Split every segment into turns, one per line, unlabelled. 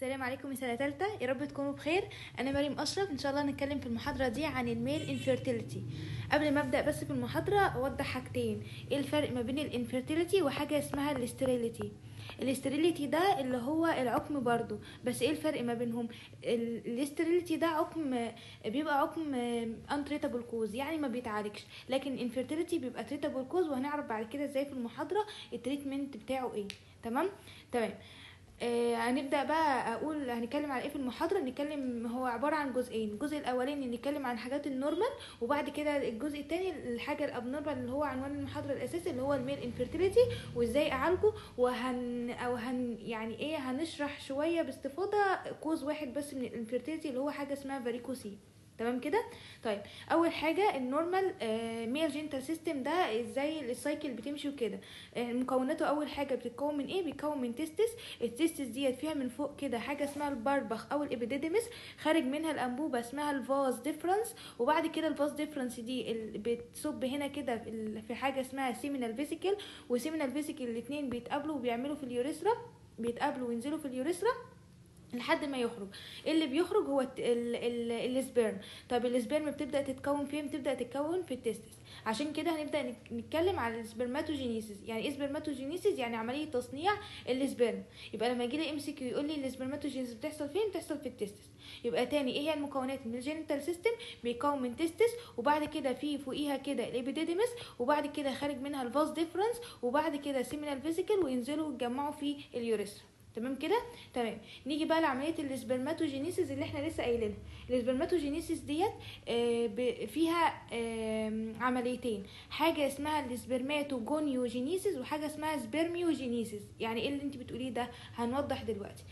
السلام عليكم من سنة تالتة. يا رب تكونوا بخير. أنا مريم أشرف. إن شاء الله هنتكلم في المحاضرة دي عن ال male infertility قبل ما أبدأ بس في المحاضرة أوضح حاجتين. إيه الفرق ما بين ال infertility وحاجة اسمها ال sterility ال sterility ده اللي هو العقم برضو بس إيه الفرق ما بينهم؟ ال- ال sterility ده عقم بيبقى عقم untreatable cause يعني ما بيتعالجش. لكن ال infertility بيبقى treatable cause وهنعرف بعد كده إزاي في المحاضرة ال treatment بتاعه إيه. تمام؟ تمام آه هنبدأ بقى أقول هنتكلم على إيه في المحاضرة. نتكلم هو عبارة عن جزئين. الجزء الأولاني نتكلم عن الحاجات ال normal وبعد كده الجزء الثاني الحاجة ال abnormal اللي هو عنوان المحاضرة الأساسي اللي هو ال male infertility وإزاي أعالجه وهن أو هن يعني إيه هنشرح شوية باستفاضة cause واحد بس من ال infertility اللي هو حاجة اسمها varicocele تمام كده؟ طيب أول حاجة ال normal male genital system ده إزاي ال cycle بتمشي وكده؟ آه مكوناته أول حاجة بتتكون من إيه؟ بيتكون من testis ال testis ديت فيها من فوق كده حاجة اسمها البربخ أو ال epididymis خارج منها الأنبوبة اسمها ال vas deferens وبعد كده ال vas deferens دي بتصب هنا كده في حاجة اسمها seminal vesicle و seminal vesicle الاثنين بيتقابلوا وبيعملوا في ال urethra بيتقابلوا وينزلوا في ال urethra. لحد ما يخرج. اللي بيخرج هو ال sperm. طب ال sperm بتبدأ تتكون فين؟ بتبدأ تتكون في ال testis. عشان كده هنبدأ نتكلم على ال spermatogenesis. يعني إيه spermatogenesis؟ يعني عملية تصنيع ال sperm. يبقى لما يجي لي MCQ يقول لي ال spermatogenesis بتحصل فين؟ بتحصل في ال testis. يبقى تاني إيه هي المكونات؟ من ال genital system بيكون من testis وبعد كده في فوقيها كده ال epididymis وبعد كده خارج منها ال vas deferens وبعد كده seminal vesicle وينزلوا يتجمعوا في ال urethra. تمام كده؟ تمام. نيجي بقى لعملية ال spermatogenesis اللي إحنا لسه قايلينها. ال spermatogenesis ديت آه، فيها عمليتين. حاجة اسمها ال spermatogoniogenesis وحاجة اسمها spermiogenesis. يعني إيه اللي انت بتقوليه ده؟ هنوضح دلوقتي.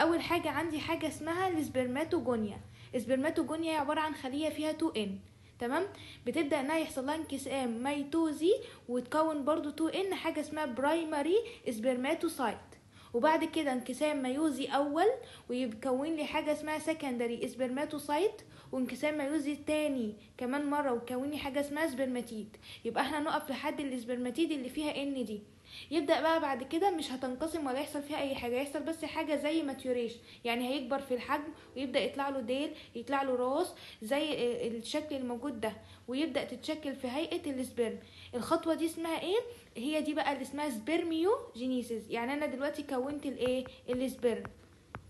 أول حاجة عندي حاجة اسمها ال spermatogonia ال spermatogonia عبارة عن خلية فيها 2 N. تمام؟ بتبدأ إنها يحصل لها انقسام ميتوزي وتكون برضو 2 N. حاجة اسمها primary spermatocyte وبعد كده انقسام ميوزي أول ويكون لي حاجة اسمها secondary spermatocyte وانقسام ميوزي تاني كمان مرة ويكون لي حاجة اسمها spermatid يبقى إحنا نقف لحد ال spermatid اللي فيها N دي. يبدأ بقى بعد كده مش هتنقسم ولا يحصل فيها أي حاجة يحصل بس حاجة زي maturation يعني هيكبر في الحجم ويبدأ يطلع له ديل يطلع له راس زي الشكل الموجود ده. ويبدأ تتشكل في هيئة ال sperm الخطوة دي اسمها إيه؟ هي دي بقى اللي اسمها spermiogenesis يعني أنا دلوقتي كونت الإيه؟ ال sperm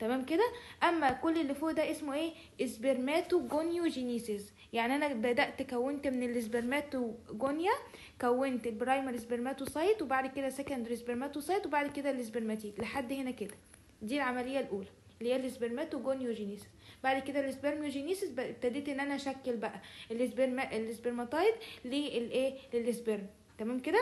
تمام كده؟ أما كل اللي فوق ده اسمه إيه؟ spermatogoniogenesis يعني أنا بدأت كونت من ال spermatogonia كونت ال primary spermatocyte وبعد كده secondary spermatocyte وبعد كده ال spermatid لحد هنا كده. دي العملية الأولى اللي هي ال spermatogoniogenesis بعد كده ال spermiogenesis ابتديت إن أنا أشكل بقى ال sperma ال spermatid للايه لل sperm تمام كده؟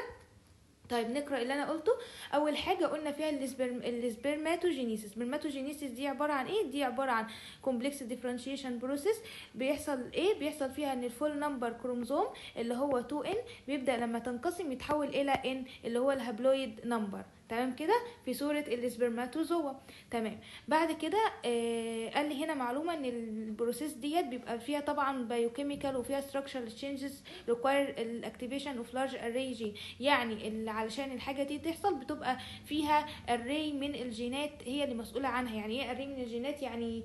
طيب نقرأ اللي أنا قلته. أول حاجة قلنا فيها ال sperm ال spermatogenesis ال spermatogenesis دي عبارة عن إيه؟ دي عبارة عن complex differentiation process بيحصل إيه؟ بيحصل فيها إن ال full number chromosome اللي هو 2 N بيبدأ لما تنقسم يتحول إلى N اللي هو ال haploid number. تمام كده؟ في صورة ال spermatozoa تمام. بعد كده آه قال لي هنا معلومة إن ال process ديت بيبقى فيها طبعا biochemical وفيها structural changes require ال activation of large array gene. يعني علشان الحاجة دي تحصل بتبقى فيها array من الجينات هي اللي مسؤولة عنها. يعني إيه array من الجينات؟ يعني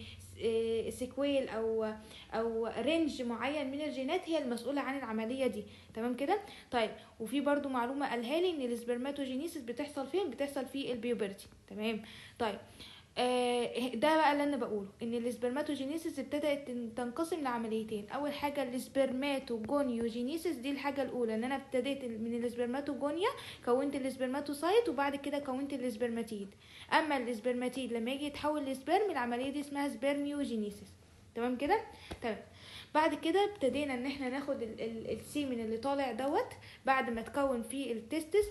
sequel أو أو range معين من الجينات هي المسؤولة عن العملية دي. تمام كده؟ طيب وفي برضو معلومة قالها لي إن ال spermatogenesis بتحصل فين؟ بتحصل في ال puberty. تمام؟ طيب آه ده بقى اللي أنا بقوله إن ال spermatogenesis ابتدت تن- تنقسم لعمليتين. أول حاجة ال spermatogoniogenesis دي الحاجة الأولى إن أنا ابتديت من ال spermatogonia كونت ال spermatocyte وبعد كده كونت ال spermatid. أما ال spermatid لما يجي يتحول ل sperm العملية دي اسمها spermiogenesis. تمام كده؟ تمام. بعد كده ابتدينا إن إحنا ناخد ال- ال- ال semen اللي طالع دوت بعد ما تكون فيه ال testis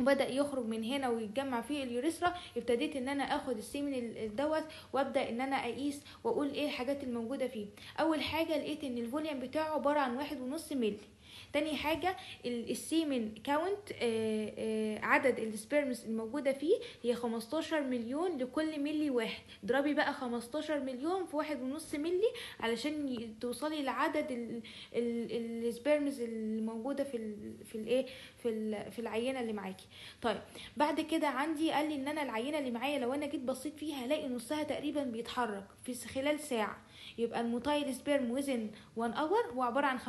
وبدأ يخرج من هنا ويتجمع في ال urethra ابتديت إن أنا آخد ال semen ال- دوت وأبدأ إن أنا أقيس وأقول إيه الحاجات الموجودة فيه. أول حاجة لقيت إن ال volume بتاعه عبارة عن واحد ونص ملي تاني حاجة ال- ال semen count عدد ال sperms الموجودة فيه هي 15 مليون لكل ملي واحد. اضربي بقى 15 مليون في واحد ونص ملي علشان توصلي لعدد ال- ال- ال sperms الموجودة في في الايه في في العينة اللي معاكي. طيب بعد كده عندي قال لي إن أنا العينة اللي معايا لو أنا جيت بصيت فيها هلاقي نصها تقريبا بيتحرك في خلال ساعة. يبقى ال motile sperm within 1 hour هو عبارة عن 50%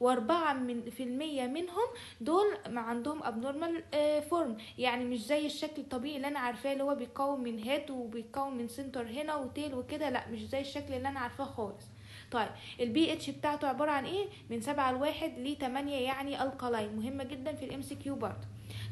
وأربعة من في المية منهم دول ما عندهم abnormal form يعني مش زي الشكل الطبيعي اللي أنا عارفاه اللي هو بيتكون من head وبيتكون من center هنا و tail وكده. لا مش زي الشكل اللي أنا عارفاه خالص. طيب البي اتش بتاعته عبارة عن إيه؟ من سبعة لواحد لتمانية يعني alkaline مهمة جدا في ال MCQ برضه.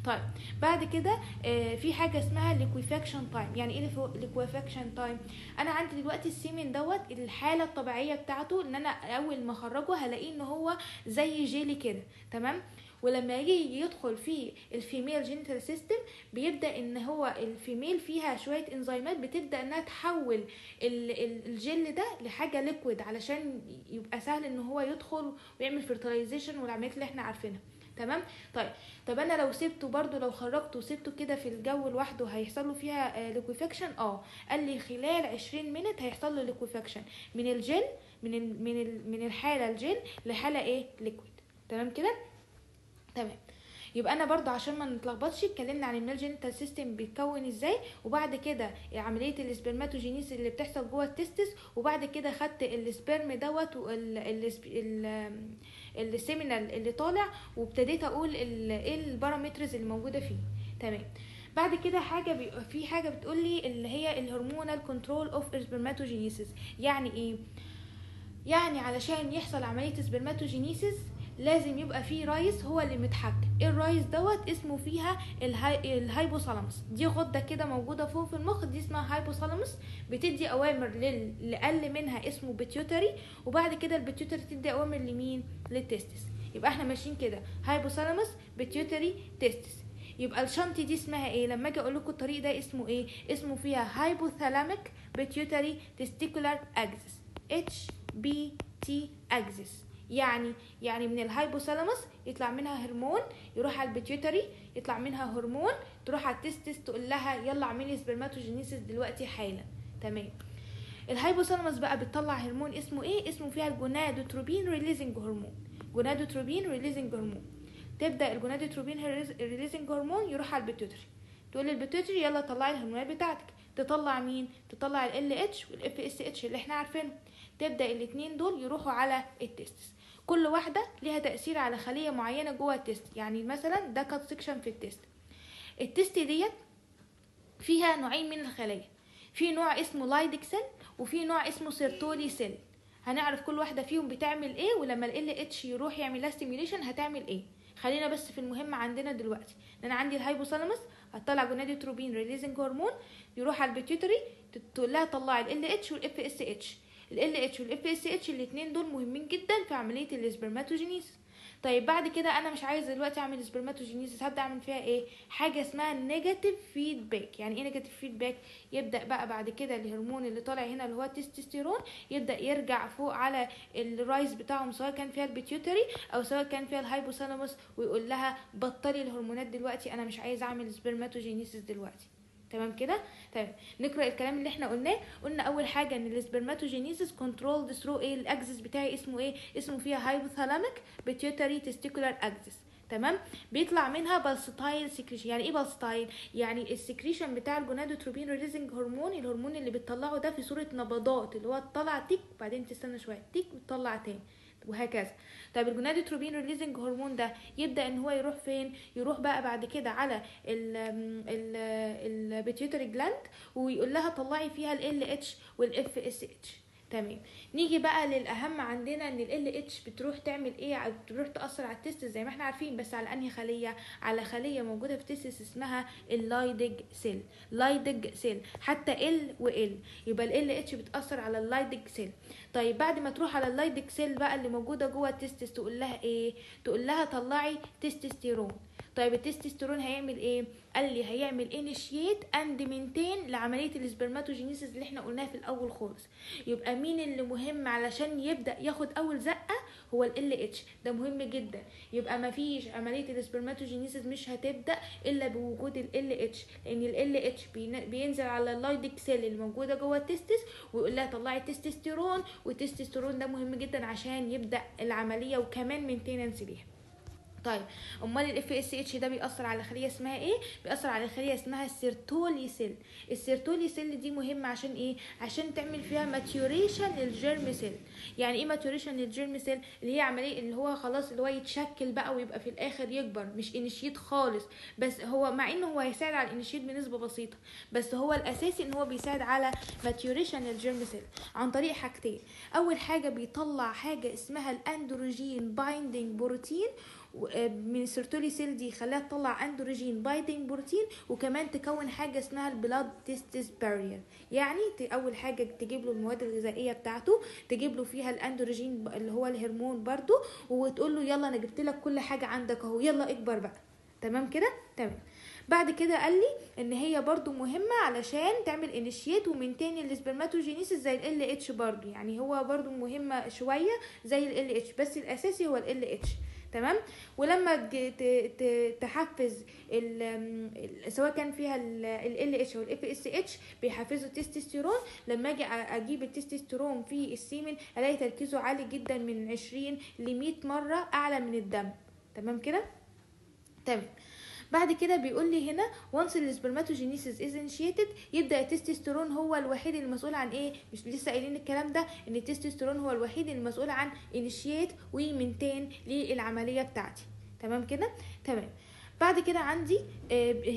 طيب بعد كده آه، في حاجة اسمها liquefaction time يعني إيه liquefaction time أنا عندي دلوقتي ال semen دوت الحالة الطبيعية بتاعته إن أنا أول ما أخرجه هلاقيه إن هو زي جيلي كده تمام؟ ولما يجي يدخل في ال female genital system بيبدأ إن هو ال female فيها شوية انزيمات بتبدأ إنها تحول ال- ال- الجل ده لحاجة liquid علشان يبقى سهل إن هو يدخل ويعمل fertilization والعمليات اللي إحنا عارفينها. تمام؟ طيب طب أنا لو سبته برضو لو خرجته وسبته كده في الجو لوحده هيحصل له فيها liquefaction آه. قال لي خلال 20 minute هيحصل له liquefaction من الجل من ال من ال من الحالة الجل لحالة إيه؟ liquid تمام كده؟ تمام. يبقى أنا برضو عشان ما نتلخبطش اتكلمنا عن ال male genital system بيتكون إزاي وبعد كده عملية ال spermatogenesis اللي بتحصل جوه ال testis وبعد كده خدت ال sperm دوت ال seminal اللي طالع وابتديت أقول إيه ال parameters اللي موجودة فيه. تمام. بعد كده حاجة بي... في حاجة بتقول لي اللي هي ال hormonal control of spermatogenesis يعني إيه؟ يعني علشان يحصل عملية spermatogenesis لازم يبقى فيه ريس هو اللي متحكم. إيه الريس دوت؟ اسمه فيها ال hy... دي غدة كده موجودة فوق في المخ دي اسمها hypothalamus. بتدي أوامر لل... لأقل منها اسمه pituitary وبعد كده ال pituitary تدي أوامر لمين؟ لل testis. يبقى إحنا ماشيين كده. hypothalamus pituitary testis يبقى الشنطة دي اسمها إيه؟ لما أجي أقول لكم الطريق ده اسمه إيه؟ اسمه فيها hypothalamic pituitary testicular axis HPT axis يعني يعني من ال hypothalamus يطلع منها هرمون يروح على ال pituitary يطلع منها هرمون تروح على ال testis تقول لها يلا اعملي spermatogenesis دلوقتي حالا. تمام. ال hypothalamus بقى بتطلع هرمون اسمه إيه؟ اسمه فيها ال gonadotropin releasing hormone gonadotropin releasing hormone تبدأ ال gonadotropin releasing hormone يروح على ال pituitary تقول لل pituitary يلا طلعي الهرمونات بتاعتك. تطلع مين؟ تطلع LH وال FSH اللي إحنا عارفينه. تبدأ الاثنين دول يروحوا على ال testis كل واحدة ليها تأثير على خلية معينة جوه ال testis يعني مثلا ده cut section في ال testis ال testis ديت فيها نوعين من الخلايا في نوع اسمه Leydig cell وفي نوع اسمه Sertoli cell هنعرف كل واحدة فيهم بتعمل إيه ولما LH يروح يعمل لها stimulation هتعمل إيه. خلينا بس في المهم عندنا دلوقتي. أنا عندي ال hypothalamus هتطلع gonadotropin releasing hormone يروح على ال pituitary تقول لها طلعي ال اتش والاف اس اتش ال اتش والاف اس اتش الاثنين دول مهمين جدا في عملية ال spermatogenesis طيب بعد كده أنا مش عايز دلوقتي أعمل spermatogenesis هبدأ أعمل فيها إيه؟ حاجة اسمها negative feedback يعني إيه negative feedback يبدأ بقى بعد كده الهرمون اللي طالع هنا اللي هو التستوستيرون يبدأ يرجع فوق على الريس بتاعهم سواء كان فيها ال pituitary أو سواء كان فيها ال hypothalamus ويقول لها بطلي الهرمونات دلوقتي أنا مش عايز أعمل spermatogenesis دلوقتي. تمام كده؟ تمام نقرأ الكلام اللي إحنا قلناه. قلنا أول حاجة إن ال spermatogenesis controlled through إيه ال axis بتاعي اسمه إيه؟ اسمه فيها hypothalamic pituitary testicular axis تمام؟ بيطلع منها pulsatile secretion يعني إيه pulsatile يعني ال secretion بتاع ال gonadotropin releasing hormone الهرمون اللي بتطلعه ده في صورة نبضات اللي هو تطلع تيك بعدين تستنى شوية تيك وتطلع تاني. وهكذا. طيب ال gonadotropin releasing hormone ده يبدأ إن هو يروح فين؟ يروح بقى بعد كده على ال pituitary gland ويقول لها طلعي فيها LH وال FSH تمام. نيجي بقى للأهم عندنا إن LH بتروح تعمل إيه؟ بتروح تأثر على ال testis زي ما إحنا عارفين بس على أنهي خلية؟ على خلية موجودة في ال testis اسمها ال Leydig cell Leydig cell حتى L و L يبقى LH بتأثر على ال Leydig cell طيب بعد ما تروح على ال Leydig cell بقى اللي موجودة جوه ال testis تقول لها إيه؟ تقول لها طلعي تستوستيرون طيب التستوستيرون هيعمل إيه؟ قال لي هيعمل initiate and maintain لعملية ال spermatogenesis اللي إحنا قلناها في الأول خالص. يبقى مين اللي مهم علشان يبدأ ياخد أول زقة؟ هو LH ده مهم جدا. يبقى مفيش عملية ال spermatogenesis مش هتبدأ إلا بوجود ال اتش لأن ال اتش بينزل على ال Leydig cell اللي موجوده جوه ال testis ويقول لها طلعي التستوستيرون والتستوستيرون ده مهم جدا عشان يبدأ العملية وكمان maintenance ليها طيب أمال ال FSH ده بيأثر على خلية اسمها إيه؟ بيأثر على خلية اسمها ال Sertoli cell ال Sertoli cell دي مهمه عشان إيه؟ عشان تعمل فيها maturation لل germ cell يعني إيه maturation لل germ cell اللي هي عملية اللي هو خلاص اللي هو يتشكل بقى ويبقى في الآخر يكبر مش initiate خالص. بس هو مع إنه هو هيساعد على ال initiate بنسبة بسيطة بس هو الأساسي إن هو بيساعد على maturation لل germ cell عن طريق حاجتين. أول حاجة بيطلع حاجة اسمها ال androgen binding protein من ال Sertoli cell دي خلاها تطلع androgen binding protein وكمان تكون حاجة اسمها ال blood testis barrier يعني أول حاجة تجيب له المواد الغذائية بتاعته تجيب له فيها الاندروجين اللي هو الهرمون برضو وتقول له يلا أنا جبت لك كل حاجة عندك أهو يلا اكبر بقى. تمام كده؟ تمام. بعد كده قال لي إن هي برضو مهمة علشان تعمل initiate و maintain ال spermatogenesis زي LH برضو. يعني هو برضو مهمة شوية زي LH بس الأساسي هو LH تمام؟ ولما تحفز سواء كان فيها LH أو ال FSH بيحفزوا التستوستيرون. لما أجي أجيب التستوستيرون في ال semen ألاقي تركيزه عالي جدا من 20 ل 100 مرة أعلى من الدم. تمام كده؟ تمام بعد كده بيقول لي هنا once ال spermatogenesis is initiated يبدأ التستوستيرون هو الوحيد المسؤول عن إيه مش لسه قايلين الكلام ده إن التستوستيرون هو الوحيد المسؤول عن initiate و maintain للعملية بتاعتي. تمام كده؟ تمام. بعد كده عندي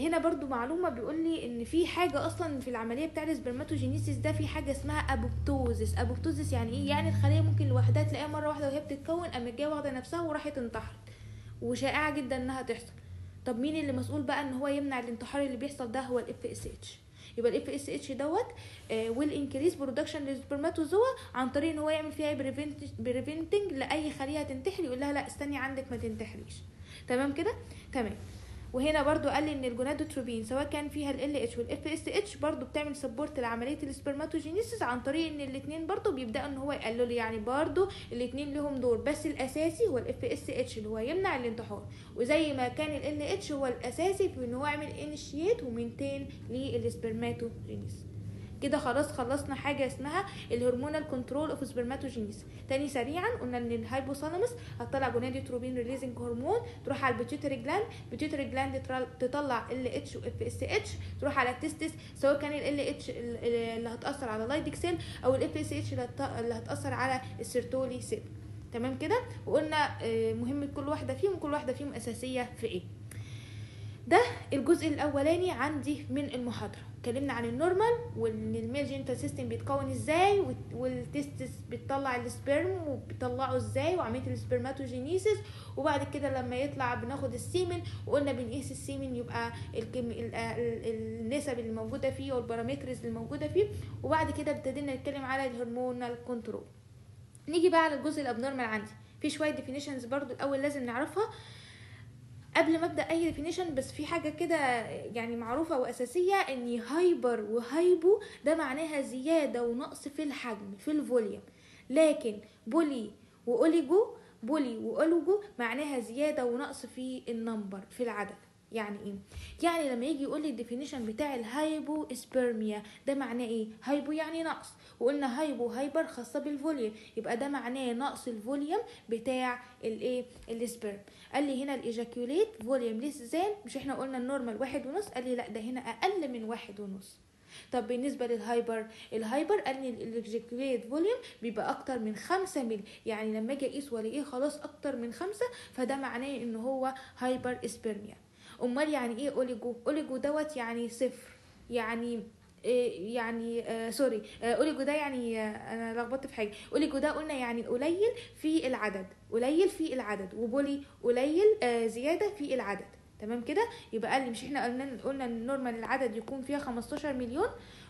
هنا برضو معلومة بيقول لي إن في حاجة أصلا في العملية بتاع ال spermatogenesis ده في حاجة اسمها apoptosis apoptosis يعني إيه؟ يعني الخلية ممكن لوحدها تلاقيها مرة واحدة وهي بتتكون قامت جاية واخدة نفسها وراحت انتحرت. وشائعة جدا إنها تحصل. طب مين اللي مسؤول بقى إن هو يمنع الانتحار اللي بيحصل ده؟ هو ال FSH يبقى ال FSH دوت will increase production لل spermatozoa عن طريق إن هو يعمل فيها preventing لأي خلية هتنتحر يقول لها لا استني عندك ما تنتحريش. تمام كده؟ تمام. وهنا برضو قال لي إن ال gonadotropin سواء كان فيها LH وال FSH برضو بتعمل support لعملية ال spermatogenesis عن طريق إن الاثنين برضو بيبدأوا إن هو يقللوا يعني برضو الاثنين لهم دور بس الأساسي هو ال FSH اللي هو يمنع الانتحار. وزي ما كان LH هو الأساسي في إن هو يعمل initiate و maintain لل spermatogenesis. كده خلاص خلصنا حاجة اسمها ال hormonal control of spermatogenesis تاني سريعا قلنا إن ال hypothalamus هتطلع gonadotropin releasing hormone تروح على ال pituitary gland ال pituitary gland تطلع LH و FSH تروح على ال testis سواء كان ال LH اللي هتأثر على Leydig cell أو ال FSH اللي هتأثر على ال Sertoli cell. تمام كده؟ وقلنا مهمه كل واحدة فيهم وكل واحدة فيهم أساسية في إيه؟ ده الجزء الأولاني عندي من المحاضرة. اتكلمنا عن ال normal وإن ال male genital system بيتكون إزاي وال testis بتطلع ال sperm وبتطلعه إزاي وعملية ال spermatogenesis وبعد كده لما يطلع بناخد ال semen وقلنا بنقيس ال semen يبقى الكم... النسب اللي موجودة فيه وال parameters اللي موجودة فيه. وبعد كده ابتدينا نتكلم على ال hormonal control. نيجي بقى على الجزء ال abnormal عندي. في شوية definitions برضو الأول لازم نعرفها. قبل ما أبدأ أي definition بس في حاجة كده يعني معروفة وأساسية ان hyper و hypo ده معناها زيادة ونقص في الحجم في ال volume لكن poly و oligo poly و oligo معناها زيادة ونقص في ال number في العدد. يعني إيه؟ يعني لما يجي يقول لي ال definition بتاع ال hypospermia ده معناه إيه؟ hypo يعني نقص. وقلنا hypo hyper خاصة بال volume. يبقى ده معناه نقص ال volume بتاع الإيه؟ ال sperm قال لي هنا ال ejaculate volume less than مش إحنا قلنا ال normal واحد ونص؟ قال لي لا ده هنا أقل من واحد ونص. طب بالنسبة لل hyper ال hyper قال لي ال ejaculate volume بيبقى أكتر من خمسة ملي يعني لما أجي أقيس وألاقيه خلاص أكتر من خمسة فده معناه إن هو hyperspermia أمال يعني إيه oligo؟ oligo دوت يعني صفر. يعني إيه يعني آه sorry. آه oligo ده يعني آه أنا لخبطت في حاجة. oligo ده قلنا يعني قليل في العدد. قليل في العدد. و poly قليل آه زيادة في العدد. تمام كده؟ يبقى لي مش إحنا قلنا قلنا إن ال normal العدد يكون فيها 15 مليون.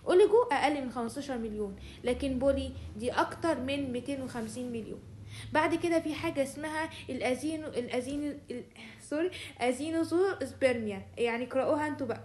oligo أقل من 15 مليون. لكن poly دي أكتر من 250 مليون. بعد كده في حاجة اسمها ال astheno ال astheno ال... sorry asthenozoospermia يعني اقرأوها أنتوا بقى.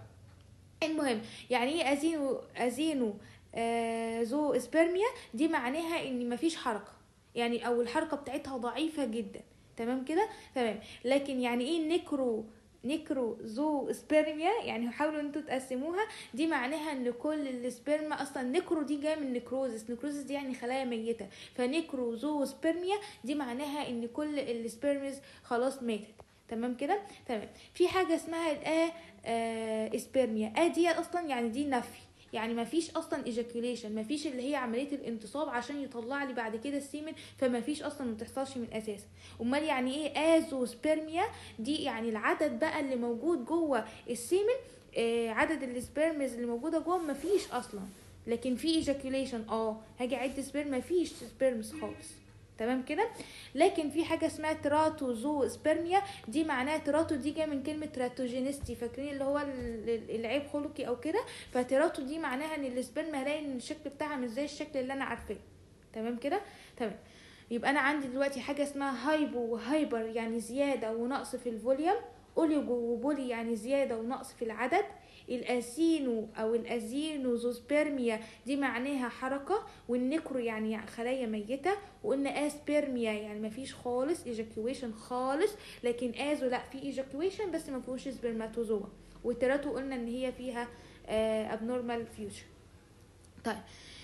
المهم يعني إيه astheno astheno آه zoospermia دي معناها إن مفيش حركة. يعني أو الحركة بتاعتها ضعيفة جدا. تمام كده؟ تمام. لكن يعني إيه necro necrozoospermia يعني حاولوا أنتوا تقسموها. دي معناها إن كل ال sperm أصلا necro دي جاية من necrosis necrosis دي يعني خلايا ميتة. ف necrozoospermia دي معناها إن كل ال sperms خلاص ماتت. تمام كده؟ تمام. في حاجة اسمها ال a آه aspermia a دي أصلا يعني دي نفي. يعني ما فيش أصلا ejaculation ما فيش اللي هي عملية الانتصاب عشان يطلع لي بعد كده ال semen فما فيش أصلا ما تحصلش من أساس أمال يعني إيه azoospermia دي يعني العدد بقى اللي موجود جوه ال semen آه عدد ال sperms اللي موجودة جوه ما فيش أصلا. لكن في ejaculation آه هاجي أعد sperm ما فيش sperms خالص. تمام كده؟ لكن في حاجة اسمها teratozoospermia دي معناها terato دي جاية من كلمة teratogenicity فاكرين اللي هو ال- ال- العيب خلقي أو كده؟ ف terato دي معناها إن ال sperm هلاقي إن الشكل بتاعها مش زي الشكل اللي أنا عارفاه. تمام كده؟ تمام. يبقى أنا عندي دلوقتي حاجة اسمها hypo و hyper يعني زيادة ونقص في ال volume oligo و poly يعني زيادة ونقص في العدد. ال astheno أو ال asthenozoospermia دي معناها حركة وال necro يعني خلايا ميتة وقلنا aspermia يعني مفيش خالص ejaculation خالص لكن azoo لأ في ejaculation بس ما فيهوش spermatozoa وال terato قلنا إن هي فيها abnormal feature طيب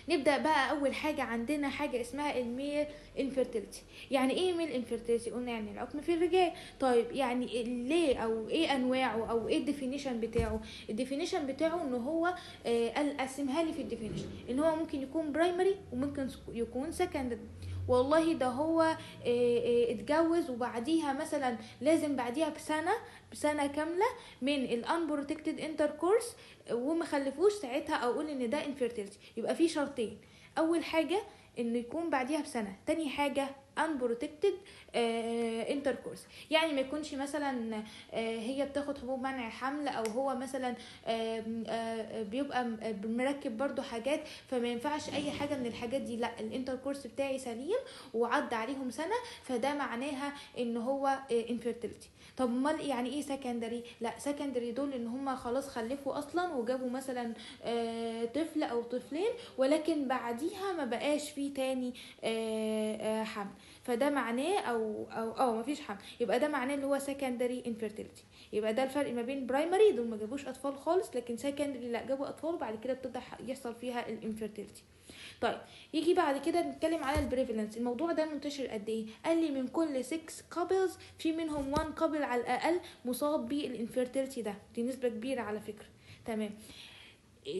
نبدأ بقى أول حاجة عندنا حاجة اسمها ال male infertility يعني إيه male infertility قلنا يعني العقم في الرجال. طيب يعني ليه أو إيه أنواعه أو إيه ال definition بتاعه؟ ال definition بتاعه إن هو آه قسمها لي في ال definition إن هو ممكن يكون primary وممكن يكون secondary والله ده هو آه، آه، اتجوز وبعديها مثلا لازم بعديها بسنة بسنة كاملة من ال unprotected intercourse وما خلفوش ساعتها أقول إن ده infertility يبقى في شرطين. أول حاجة إنه يكون بعديها بسنة. تاني حاجة unprotected intercourse يعني ما يكونش مثلا آه، هي بتاخد حبوب منع حمل أو هو مثلا آه، بيبقى آه، مركب برضو حاجات فما ينفعش أي حاجة من الحاجات دي. لا ال intercourse بتاعي سليم وعدى عليهم سنة فده معناها إن هو infertility طب امال يعني إيه secondary لا secondary دول ان هم خلاص خلفوا أصلا وجابوا مثلا آه، طفل أو طفلين ولكن بعديها ما بقاش فيه تاني آه، آه، حمل. فده معناه أو أو آه مفيش حمل. يبقى ده معناه اللي هو secondary infertility يبقى ده الفرق ما بين primary دول ما جابوش أطفال خالص لكن secondary لا جابوا أطفال وبعد كده ابتدى يحصل فيها ال infertility طيب يجي بعد كده نتكلم على ال prevalence الموضوع ده منتشر قد إيه؟ قال لي من كل 6 couples في منهم 1 couple على الأقل مصاب بال infertility ده. دي نسبة كبيرة على فكرة. تمام.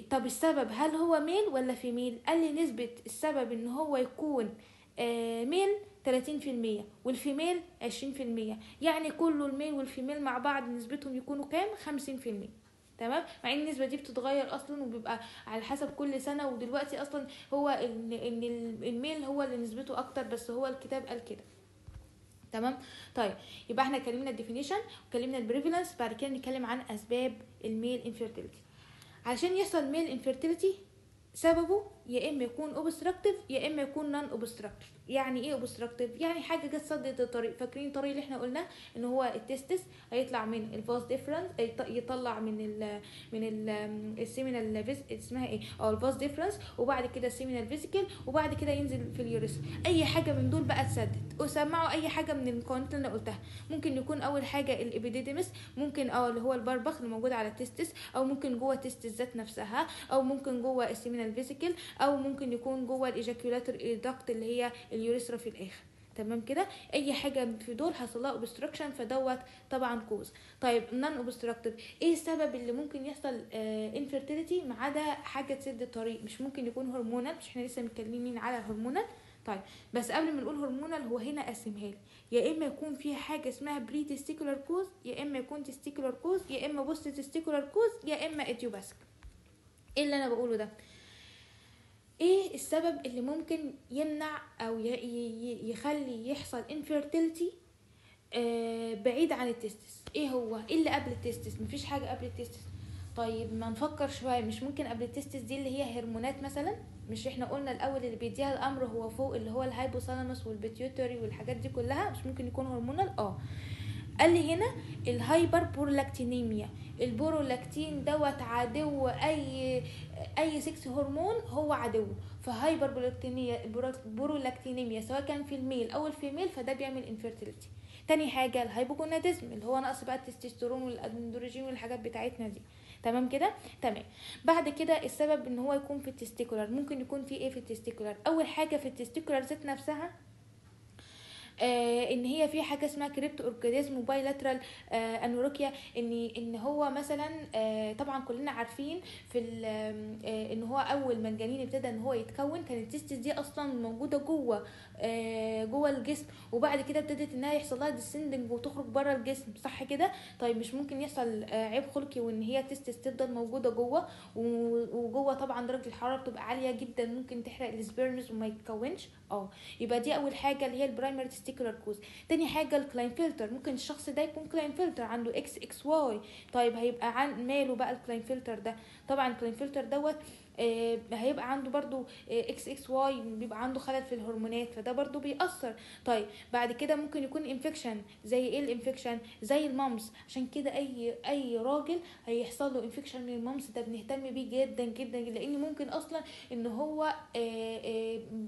طب السبب هل هو male ولا female قال لي نسبة السبب إن هو يكون male 30% وال female 20% يعني كله ال male وال female مع بعض نسبتهم يكونوا كام؟ 50% تمام؟ مع إن النسبة دي بتتغير أصلا وبيبقى على حسب كل سنة ودلوقتي أصلا هو إن إن ال male هو اللي نسبته أكتر بس هو الكتاب قال كده. تمام؟ طيب يبقى إحنا اتكلمنا ال definition وكلمنا ال prevalence بعد كده نتكلم عن أسباب ال male infertility علشان يحصل male infertility سببه يا إما يكون obstructive يا إما يكون non obstructive يعني إيه obstructive يعني حاجة جت سدت الطريق. فاكرين الطريق اللي إحنا قلناه؟ إن هو ال testis هيطلع من ال vas deferens يطلع من ال من ال ال seminal ves اسمها إيه؟ آه ال vas deferens وبعد كده ال seminal vesicle وبعد كده ينزل في اليوريس أي حاجة من دول بقى اتسدت وسمعوا أي حاجة من القوانين اللي أنا قلتها. ممكن يكون أول حاجة ال epididymis ممكن آه اللي هو البربخ اللي موجود على ال testis أو ممكن جوه ال testis ذات نفسها أو ممكن جوه ال seminal vesicle أو ممكن يكون جوه ال ejaculatory duct اللي هي ال urethra في الآخر. تمام كده؟ أي حاجة في دول حصل لها obstruction فدوت طبعا cause طيب non obstructive إيه السبب اللي ممكن يحصل infertility ما عدا حاجة تسد الطريق. مش ممكن يكون hormonal مش إحنا لسه متكلمين على ال hormonal طيب بس قبل ما نقول hormonal هو هنا قسمها لي. يا إما يكون فيها حاجة اسمها pre testicular cause يا إما يكون testicular cause يا إما post testicular cause يا إما idiopathic إيه اللي أنا بقوله ده؟ إيه السبب اللي ممكن يمنع أو يخلي يحصل infertility آه بعيد عن ال testis. إيه هو؟ إيه اللي قبل ال testis؟ مفيش حاجة قبل ال testis. طيب ما نفكر شوية. مش ممكن قبل ال testis دي اللي هي هرمونات مثلا؟ مش إحنا قلنا الأول اللي بيديها الأمر هو فوق اللي هو ال hypothalamus وال pituitary والحاجات دي كلها؟ مش ممكن يكون hormonal آه. قال لي هنا ال hyperprolactinemia ال prolactin دوت عدو اي أي sex hormone هو عدو. ف hyperprolactinemia سواء كان في ال male أو ال female فده بيعمل infertility تاني حاجة ال hypogonadism اللي هو نقص بقى التستوستيرون والاندروجين والحاجات بتاعتنا دي. تمام كده؟ تمام. بعد كده السبب إن هو يكون في ال testicular ممكن يكون في إيه في ال testicular أول حاجة في ال testicular ذات نفسها إن هي في حاجة اسمها cryptorchidism و bilateral آه anorchia إن إن هو مثلا آه طبعا كلنا عارفين في آه إن هو أول ما الجنين ابتدى إن هو يتكون كانت ال testis دي أصلا موجودة جوه آه جوه الجسم وبعد كده ابتدت إنها يحصل لها descending وتخرج بره الجسم صح كده؟ طيب مش ممكن يحصل آه عيب خلقي وإن هي testis تفضل موجودة جوه وجوه طبعا درجة الحرارة بتبقى عالية جدا ممكن تحرق ال sperms وما يتكونش؟ آه. يبقى دي أول حاجة اللي هي ال primary testicular cause تاني حاجة الكلاين فلتر ممكن الشخص ده يكون كلاين فلتر عنده إكس إكس واي طيب هيبقى عن ماله بقى الكلاين فلتر ده؟ طبعا الكلاين فلتر دوت آه، هيبقى عنده برضو إكس إكس واي بيبقى عنده خلل في الهرمونات فده برضو بيأثر. طيب بعد كده ممكن يكون infection زي إيه ال infection زي ال mumps. عشان كده أي أي راجل هيحصل له infection من ال mumps ده بنهتم بيه جدا جدا لأن ممكن أصلا إن هو آه،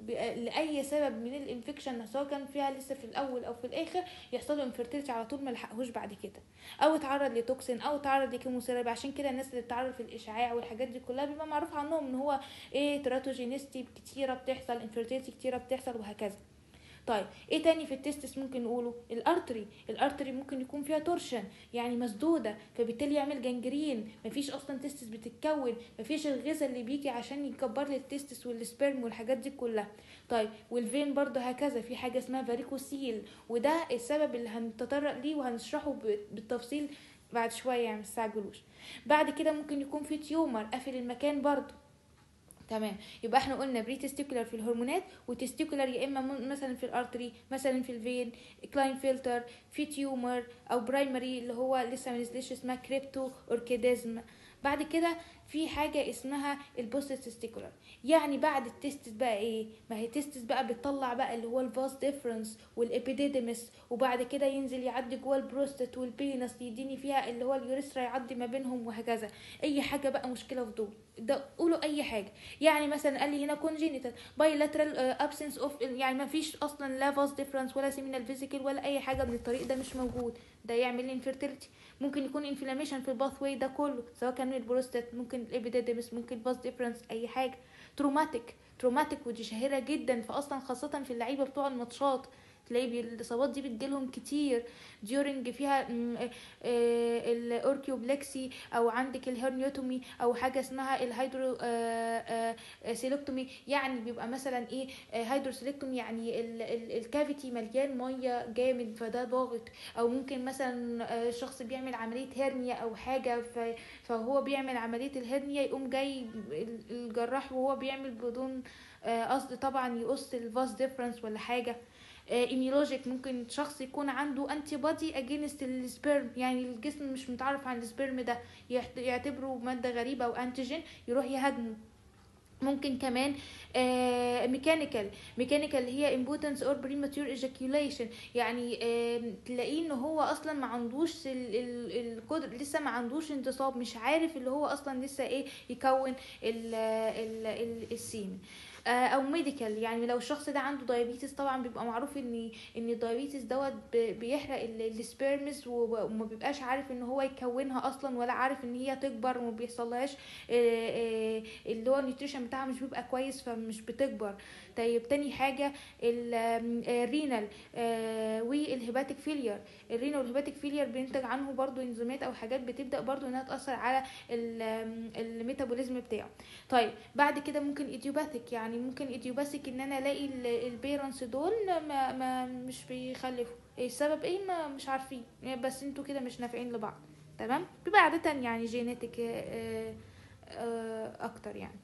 آه، لأي سبب من ال infection سواء كان فيها لسه في الأول أو في الآخر يحصل له infertility على طول ما لحقهوش بعد كده. أو اتعرض ل toxin أو اتعرض ل chemotherapy. عشان كده الناس اللي بتتعرض في الإشعاع والحاجات دي كلها بيبقى معروف عنهم إن هو إيه teratogenicity كتيرة بتحصل infertility كتيرة بتحصل وهكذا. طيب إيه تاني في ال testis ممكن نقوله؟ ال artery ال artery ممكن يكون فيها torsion يعني مسدودة فبالتالي يعمل gangrene مفيش أصلا testis بتتكون مفيش الغذاء اللي بيجي عشان يكبر لي ال testis وال sperm والحاجات دي كلها. طيب وال vein برضه هكذا في حاجة اسمها varicocele وده السبب اللي هنتطرق ليه وهنشرحه بالتفصيل بعد شوية يعني متستعجلوش بعد كده ممكن يكون في tumor قافل المكان برضه. تمام. يبقى إحنا قلنا pre testicular في الهرمونات و testicular يا إما مثلا في ال artery مثلا في ال vein Klinefelter في tumor أو primary اللي هو لسه ما نزلش اسمها cryptorchidism بعد كده في حاجة اسمها ال post testicular يعني بعد ال testis بقى إيه؟ ما هي testis بقى بتطلع بقى اللي هو ال vas deferens وال epididymis وبعد كده ينزل يعدي جوه ال prostate وال penis يديني فيها اللي هو ال urethra يعدي ما بينهم وهكذا. أي حاجة بقى مشكلة في دول. ده قولوا أي حاجة. يعني مثلا قال لي هنا congenital bilateral absence of يعني ما فيش أصلا لا vas deferens ولا seminal vesicle ولا أي حاجة من الطريق ده مش موجود. ده يعمل لي ممكن يكون inflammation في ال pathway ده كله سواء كان من البروستات ممكن ال epididymis ممكن vas deferens أي حاجة. traumatic traumatic ودي شهيره جدا فاصلا خاصة في اللعيبة بتوع الماتشات. تلاقي الإصابات دي بتجيلهم كتير during فيها ال orchiopexy أو عندك ال herniotomy أو حاجة اسمها ال hydro آه، آه، celectomy يعني بيبقى مثلا إيه hydrocelectomy يعني ال- ال- ال cavity مليان مية جامد فده ضاغط. أو ممكن مثلا آه، شخص بيعمل عملية hernia أو حاجة فهو بيعمل عملية ال hernia يقوم جاي ال- الجراح وهو بيعمل بدون آه، قصد طبعا يقص ال vas deferens ولا حاجة. immunologic ممكن شخص يكون عنده antibody against ال sperm. يعني الجسم مش متعرف عن ال sperm ده. يعتبره مادة غريبة أو antigen يروح يهاجمه. ممكن كمان mechanical mechanical هي impotence or premature ejaculation يعني آه، تلاقيه إن هو أصلا ما عندوش ال- ال- القدر لسه ما عندوش انتصاب. مش عارف اللي هو أصلا لسه إيه يكون ال- ال- ال- ال semen آه، أو medical يعني لو الشخص ده عنده diabetes طبعا بيبقى معروف ان إن ال diabetes دوت بيحرق ال- ال sperms وما بيبقاش عارف إن هو يكونها أصلا ولا عارف إن هي تكبر وما بيحصلهاش آه، آه، اللي هو ال nutrition بتاعها مش بيبقى كويس فمش بتكبر. طيب تاني حاجة الرينال والهيباتيك فيلير الرينال والهيباتيك فيلير بينتج عنه برضو انزيمات أو حاجات بتبدأ برضو إنها تأثر على ال metabolism بتاعه. طيب بعد كده ممكن idiopathic يعني ممكن idiopathic إن أنا ألاقي ال- ال parents دول ما, ما مش بيخلفوا إيه السبب؟ إيه؟ ما مش عارفين. بس أنتوا كده مش نافعين لبعض. تمام؟ بيبقى عادة يعني genetic أكتر يعني.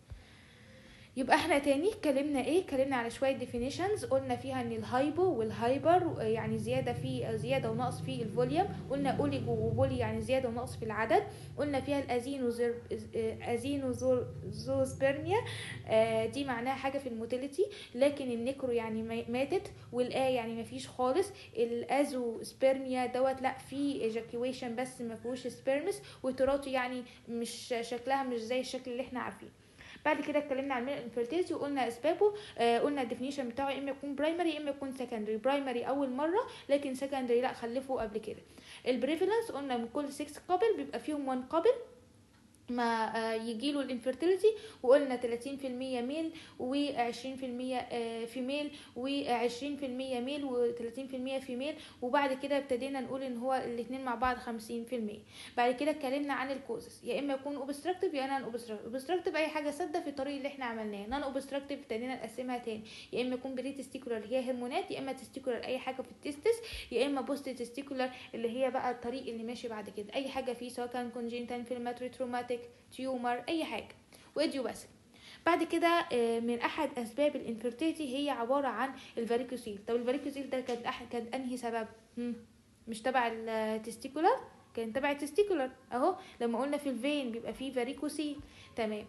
يبقى إحنا تاني اتكلمنا إيه؟ اتكلمنا على شوية definitions قلنا فيها ان ال hypo وال hyper آه، يعني زيادة في زيادة ونقص في ال volume قلنا oligo و poly يعني زيادة ونقص في العدد. قلنا فيها ال asthenozoo asthenozoospermia آه، دي معناها حاجة في ال motility. لكن ال necro يعني ما- ماتت والا يعني مفيش خالص. ال azoospermia دوت لا في ejaculation بس ما فيهوش sperms و terato يعني مش شكلها مش زي الشكل اللي إحنا عارفينه. بعد كده اتكلمنا عن ال infertility وقلنا أسبابه آه قلنا ال definition بتاعه يا إما يكون primary يا إما يكون secondary primary أول مرة لكن secondary لا خلفه قبل كده. ال prevalence قلنا من كل 6 couple بيبقى فيهم 1 couple ما آه، يجيله ال infertility وقلنا 30% male و20% female و20% male و30% female وبعد كده ابتدينا نقول إن هو الاثنين مع بعض 50% بعد كده اتكلمنا عن ال causes. يا إما يكون obstructive يا non obstructive obstructive أي حاجة سادة في الطريق اللي إحنا عملناه. non obstructive ابتدينا نقسمها تاني. يا إما يكون pre testicular هي هرمونات يا إما testicular أي حاجة في ال testis يا إما post testicular اللي هي بقى الطريق اللي ماشي بعد كده. أي حاجة فيه سواء كان congenital inflammatory traumatic tumor أي حاجة و idiopathic بعد كده آه، من أحد أسباب ال infertility هي عبارة عن ال varicocele. طب ال varicocele ده كان أح- كان أنهي سبب؟ مش تبع ال testicular؟ كان تبع ال testicular. أهو لما قلنا في ال vein بيبقى فيه varicocele. تمام.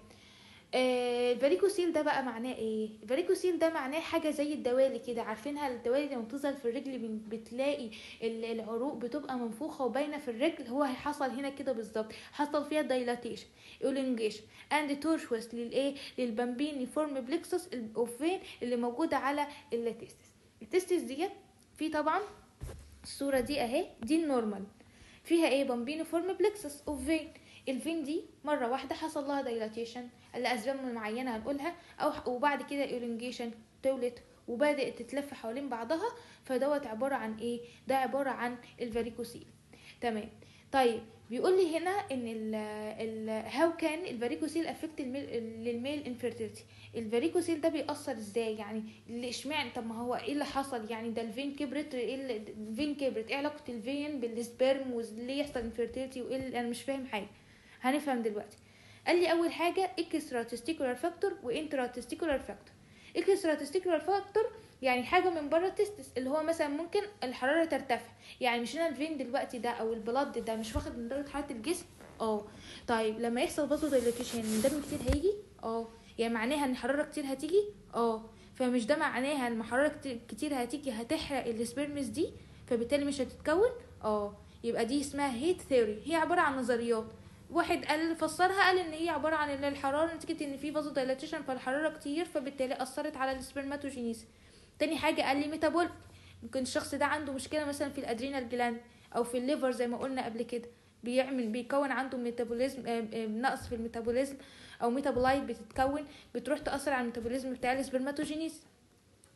آه، ال varicocele ده بقى معناه إيه؟ ال varicocele ده معناه حاجة زي الدوالي كده عارفينها؟ الدوالي لما بتظهر في الرجل بتلاقي ال- العروق بتبقى منفوخة وباينة في الرجل هو حصل هنا كده بالظبط. حصل فيها dilatation elongation and tortuous للايه لل pampiniform plexus of vein اللي موجودة على ال testis. ال testis ديت في طبعا الصورة دي أهي دي ال normal فيها إيه؟ pampiniform plexus of vein ال vein دي مرة واحدة حصل لها dilatation لاسباب معينه هنقولها. أو وبعد كده elongation طولت وبدأت تتلف حوالين بعضها. فدوت عبارة عن إيه؟ ده عبارة عن ال varicocele تمام. طيب بيقول لي هنا إن ال ال how كان ال varicocele affect لل male infertility ال varicocele ده بيأثر إزاي؟ يعني اشمعنى طب ما هو إيه اللي حصل؟ يعني ده ال vein كبرت إيه ال vein كبرت؟ إيه علاقة ال vein بال sperm وليه يحصل infertility وإيه أنا مش فاهم حاجة. هنفهم دلوقتي. قال لي أول حاجة extra testicular factor و intra testicular factor extra testicular factor يعني حاجة من بره ال testis اللي هو مثلا ممكن الحرارة ترتفع. يعني مش أنا ال vein دلوقتي ده أو ال blood ده مش واخد من درجة حرارة الجسم؟ آه. طيب لما يحصل برضه dilatation الدم كتير هيجي؟ آه. يعني معناها إن حراره كتير هتيجي؟ آه. فمش ده معناها إن حراره كتير- كتير هتيجي هتحرق ال sperms دي؟ فبالتالي مش هتتكون؟ آه. يبقى دي اسمها heat theory هي عبارة عن نظريات. واحد قال فسرها قال إن هي عبارة عن ان الحرارة نتيجة إن في vasodilatation فالحرارة كتير فبالتالي أثرت على ال spermatogenesis. تاني حاجة قال لي metabol ممكن الشخص ده عنده مشكلة مثلا في ال adrenal gland أو في ال liver زي ما قلنا قبل كده. بيعمل بيكون عنده metabolism آه، آه، نقص في ال metabolism أو metabolite بتتكون بتروح تأثر على ال metabolism بتاع ال spermatogenesis.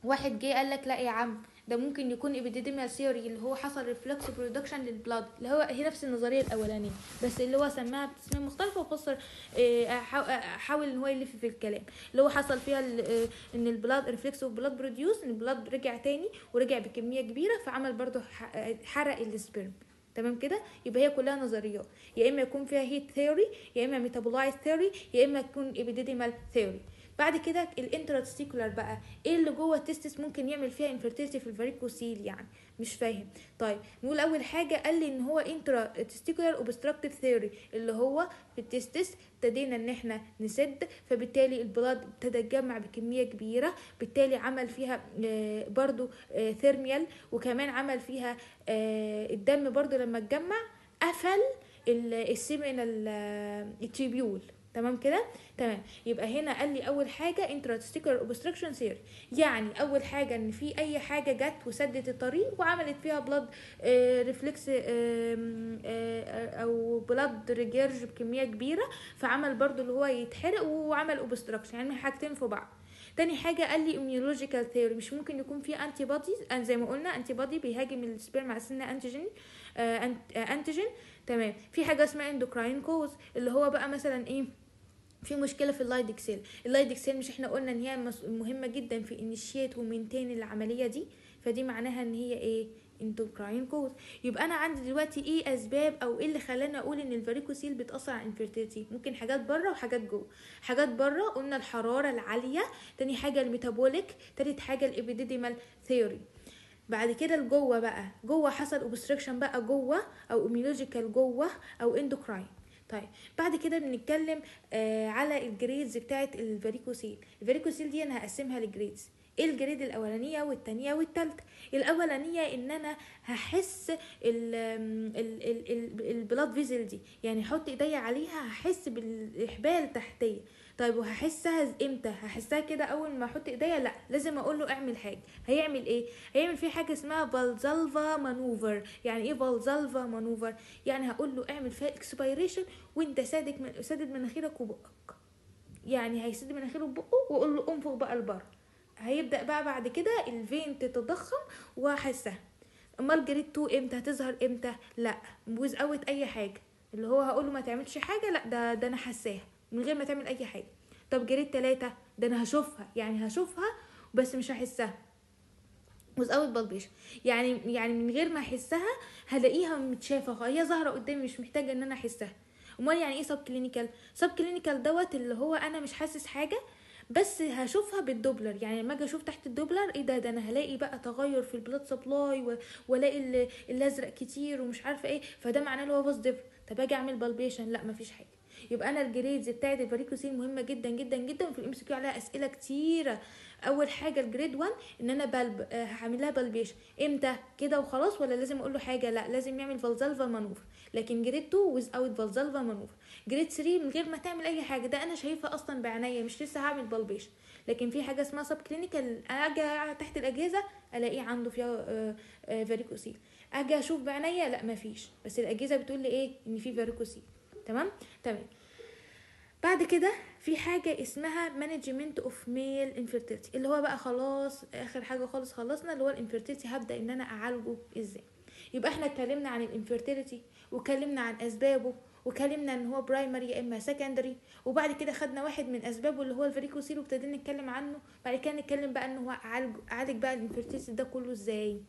واحد جه قال لك لا يا عم ده ممكن يكون epididymal theory اللي هو حصل reflux production لل blood اللي هو هي نفس النظرية الأولانية بس اللي هو سماها بتسميه مختلفه وفسر آه، حاو- آه، حاول إن هو يلف في الكلام اللي هو حصل فيها آه، إن ال blood reflux of blood produce إن ال blood رجع تاني ورجع بكمية كبيرة فعمل آه، حرق ال sperm تمام كده؟ يبقى هي كلها نظريات يا إما يكون فيها heat theory يا إما metabolite theory يا إما يكون epididymal theory بعد كده ال intratesticular بقى إيه اللي جوه ال testis ممكن يعمل فيها infertility في ال varicocele يعني؟ مش فاهم. طيب نقول أول حاجة قال لي إن هو intra testicular obstructive theory اللي هو في ال testis ابتدينا إن إحنا نسد فبالتالي ال blood ابتدى يتجمع بكمية كبيرة بالتالي عمل فيها آه، برضو thermal وكمان عمل فيها آه، الدم برضو لما اتجمع قفل ال seminal ال tubule. تمام كده؟ تمام. يبقى هنا قال لي أول حاجة intratesticular obstruction theory يعني أول حاجة إن في أي حاجة جت وسدت الطريق وعملت فيها blood reflux أو blood regurge بكمية كبيرة فعمل برضو اللي هو يتحرق وعمل obstruction يعني حاجتين في بعض. تاني حاجة قال لي immunological theory. مش ممكن يكون في antibodies زي ما قلنا antibody بيهاجم ال sperm على إنه antigen آه آه antigen تمام. في حاجة اسمها endocrine cause اللي هو بقى مثلا إيه؟ في مشكلة في ال Leydig cell ال Leydig cell مش إحنا قلنا إن هي مهمة جدا في initiate و maintain العملية دي. فدي معناها إن هي إيه؟ endocrine cause يبقى أنا عندي دلوقتي إيه أسباب أو إيه اللي خلاني أقول إن ال varicocele بتأثر على ال infertility ممكن حاجات بره وحاجات جوه. حاجات بره قلنا الحرارة العالية تاني حاجة ال metabolic تالت حاجة ال epididymal theory بعد كده لجوه بقى. جوه حصل obstruction بقى جوه أو immunological جوه أو endocrine طيب بعد كده بنتكلم آه على ال grades بتاعه ال varicocele ال varicocele دي أنا هقسمها ل grades إيه ال grade الأولانية والتانية والتالتة. الأولانية إن أنا هحس ال blood vessel دي يعني أحط إيديا عليها هحس بالإحبال التحتيه طيب وهحسها إمتى؟ هحسها كده أول ما أحط إيديا؟ لأ لازم أقول له اعمل حاجة. هيعمل إيه؟ هيعمل في حاجة اسمها Valsalva maneuver يعني إيه Valsalva maneuver يعني هقول له اعمل فيها expiration وإنت سادد من سادد مناخيرك وبقك. يعني هيسد مناخيره ببقه وأقول له انفخ بقى لبره هيبدأ بقى بعد كده ال vein تتضخم واحسها امال grade 2 إمتى؟ هتظهر إمتى؟ لأ. without أي حاجة. اللي هو هقول له ما تعملش حاجة؟ لأ ده ده أنا حساها من غير ما تعمل أي حاجة. طب grade 3 ده أنا هشوفها يعني هشوفها بس مش هحسها. without palpation يعني يعني من غير ما أحسها هلاقيها متشافة هي ظاهرة قدامي مش محتاجة إن أنا أحسها. أمال يعني إيه subclinical subclinical دوت اللي هو أنا مش حاسس حاجة بس هشوفها بالدوبلر. يعني لما أجي أشوف تحت الدوبلر إيه ده؟ ده أنا هلاقي بقى تغير في ال blood supply وألاقي الأزرق كتير ومش عارفة إيه. فده معناه اللي هو positive طب أجي أعمل palpation لا مفيش حاجة. يبقى أنا ال grades بتاعت ال varicocele مهمة جدا جدا جدا وفي ال MCQ عليها أسئلة كتيرة. أول حاجة ال grade 1 إن أنا palp هعمل لها palpation إمتى؟ كده وخلاص ولا لازم أقول له حاجة؟ لا لازم يعمل Valsalva maneuver لكن grade 2 without Valsalva maneuver grade 3 من غير ما تعمل أي حاجة. ده أنا شايفها أصلا بعينيا مش لسه هعمل palpation لكن في حاجة اسمها subclinical أجي تحت الأجهزة ألاقيه عنده فيها varicocele أجي أشوف بعينيا لا مفيش بس الأجهزة بتقول لي إيه؟ إن في varicocele تمام؟ تمام. بعد كده في حاجة اسمها management of male infertility اللي هو بقى خلاص آخر حاجة خالص خلصنا اللي هو ال infertility هبدأ إن أنا أعالجه إزاي. يبقى إحنا اتكلمنا عن ال infertility واتكلمنا عن أسبابه وكلمنا إن هو primary يا إما secondary وبعد كده خدنا واحد من أسبابه اللي هو ال varicocele وابتدينا نتكلم عنه. بعد كده نتكلم بقى إن هو اعالج أعالج بقى ال infertility ده كله إزاي.